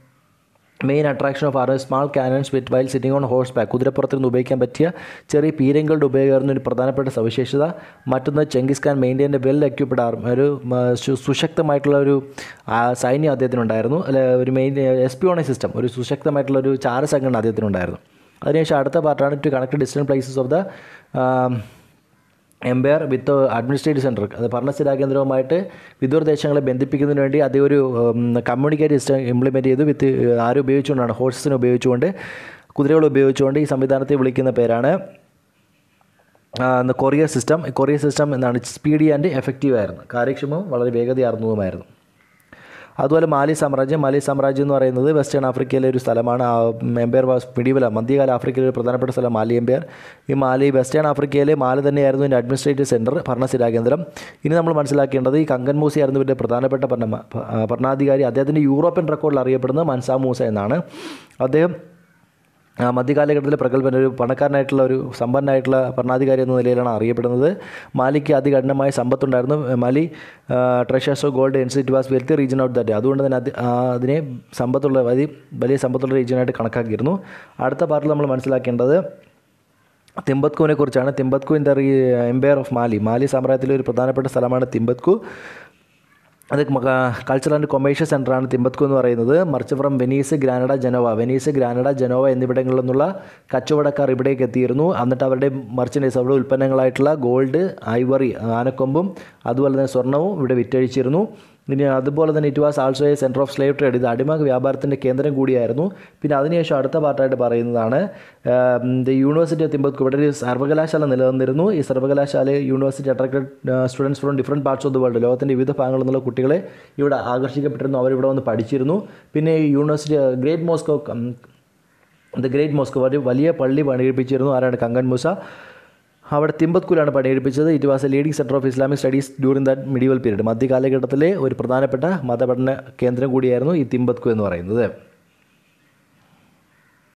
main attraction of our small cannons with while sitting on horse back കുതിരപ്പുറത്ത് നിന്ന് ഉപയോഗിക്കാൻ പറ്റിയ ചെറിയ പീരങ്ങളുടെ ഉപയോഗമായിരുന്നു ഒരു പ്രധാനപ്പെട്ട സവിശേഷത. മറ്റൊന്ന് Genghis Khan maintained well equipped army ഒരു സുശക്തമായിട്ടുള്ള ഒരു സൈന്യം അദ്ദേഹത്തിനുണ്ടായിരുന്നു. അല്ലെ ഒരു മെയിൻ എസ്പിയോണി സിസ്റ്റം ഒരു സുശക്തമായിട്ടുള്ള ഒരു ചാരസംഘടന അദ്ദേഹത്തിനുണ്ടായിരുന്നു. അതിനുശേഷം അടുത്ത പാർട്ടാണ് to connect distant places of the empire with administrative centre അത് ഭരണസ്ഥിര കേന്ദ്രവുമായിട്ട് വിദൂര ദേശങ്ങളെ ബന്ധിപ്പിക്കുന്നതിന് വേണ്ടി അതേ ഒരു കമ്മ്യൂണിക്കേറ്റ് സിസ്റ്റം ഇംപ്ലിമെന്റ് ചെയ്തു വിത്ത് ആരും ഉപയോഗിച്ചുകൊണ്ടാണ് ഹോഴ്സസിനെ ഉപയോഗിച്ചുകൊണ്ട് കുതിരകൾ ഉപയോഗിച്ചുകൊണ്ട് ഈ സംവിധാനത്തെ വിളിക്കുന്ന പേരാണ് കൊറിയർ സിസ്റ്റം കൊറിയർ സിസ്റ്റം എന്നാണ് സ്പീഡി ആൻഡ് എഫക്റ്റീവ് ആയിരുന്നു. കാര്യക്ഷമവും വളരെ വേഗതയാർന്നതുമായിരുന്നു. അതുപോലെ മാലി സാമ്രാജ്യം. മാലി സാമ്രാജ്യം എന്ന് പറയുന്നത് വെസ്റ്റേൺ ആഫ്രിക്കയിലെ ഒരു സ്ഥലമാണ്. എംപയർ വാസ് മിഡീവൽ മധ്യകാല ആഫ്രിക്കയിലെ ഒരു പ്രധാനപ്പെട്ട സ്ഥലം മാലി എംപയർ ഈ മാലി വെസ്റ്റേൺ ആഫ്രിക്കയിലെ മാലി തന്നെയായിരുന്നു ഇതിന്റെ അഡ്മിനിസ്ട്രേറ്റീവ് സെന്റർ ഭരണസ്ഥിരാകേന്ദ്രം ഇനി നമ്മൾ മനസ്സിലാക്കേണ്ടത് ഈ കങ്കൻ മൂസി ആയിരുന്നു ഇവരുടെ പ്രധാനപ്പെട്ട ഭരണ ഭരണാധികാരി. അദ്ദേഹത്തിന്റെ യൂറോപ്യൻ റെക്കോർഡിൽ അറിയപ്പെടുന്നത് മൻസാ മൂസ എന്നാണ്. അദ്ദേഹം മധ്യകാലഘട്ടത്തിലെ പ്രഗത്ഭൻ ഒരു പണക്കാരനായിട്ടുള്ള ഒരു സമ്പന്നനായിട്ടുള്ള ഭരണാധികാരി എന്ന നിലയിലാണ് അറിയപ്പെടുന്നത്. മാലിക്ക് അതികഠിനമായ സമ്പത്തുണ്ടായിരുന്നു. Mali treasures of gold hence it was wealthy region of that അതുകൊണ്ട് തന്നെ അതിനെ സമ്പത്തുള്ള വലിയ വലിയ സമ്പത്തുള്ള റീജിയനായിട്ട് കണക്കാക്കിയിരുന്നു. അടുത്ത പാർട്ടിൽ നമ്മൾ മനസ്സിലാക്കേണ്ടത് തിമ്പത്കുവിനെ കുറിച്ചാണ്. Timbuktu in the empire of Mali. Mali സാമ്രാജ്യത്തിലെ ഒരു പ്രധാനപ്പെട്ട സ്ഥലമാണ് തിമ്പത്കു. അത് കൾച്ചറൽ ആൻഡ് കൊമേഴ്ഷ്യൽ സെന്ററാണ് തിമ്പത്കു എന്ന് പറയുന്നത്. മറിച്ച് from Venice Granada Genoa. Venice Granada Genoa എന്നിവിടങ്ങളിൽ നിന്നുള്ള കച്ചവടക്കാർ ഇവിടേക്ക് എത്തിയിരുന്നു. എന്നിട്ട് അവരുടെ മർച്ചൻഡൈസ് അവരുടെ ഉൽപ്പന്നങ്ങളായിട്ടുള്ള ഗോൾഡ് ഐവറി ആനക്കൊമ്പും അതുപോലെ തന്നെ സ്വർണവും ഇവിടെ വിറ്റഴിച്ചിരുന്നു. ഇനി അതുപോലെ തന്നെ it was also a centre of slave trade ഇത് അടിമ വ്യാപാരത്തിന്റെ കേന്ദ്രം കൂടിയായിരുന്നു. പിന്നെ അതിനുശേഷം അടുത്ത പാർട്ടായിട്ട് പറയുന്നതാണ് ദ യൂണിവേഴ്സിറ്റി ഓഫ് തിമ്പത്ത് ഇവിടെ ഒരു സർവകലാശാല നിലനിന്നിരുന്നു. ഈ സർവകലാശാല university attracted students from different parts of the world ലോകത്തിന്റെ വിവിധ ഭാഗങ്ങളിൽ നിന്നുള്ള കുട്ടികളെ ഇവിടെ ആകർഷിക്കപ്പെട്ടിരുന്നു. അവരിവിടെ വന്ന് പഠിച്ചിരുന്നു. പിന്നെ university great mosque the great mosque വലിയ പള്ളി പണികഴിപ്പിച്ചിരുന്നു. ആരാണ്? Kankan Musa. അവിടെ തിമ്പത്കുലാണ് പണിയെടുപ്പിച്ചത് it was a leading centre of Islamic studies during that medieval period മധ്യകാലഘട്ടത്തിലെ ഒരു പ്രധാനപ്പെട്ട മതപഠന കേന്ദ്രം കൂടിയായിരുന്നു ഈ തിമ്പത്കു എന്ന് പറയുന്നത്.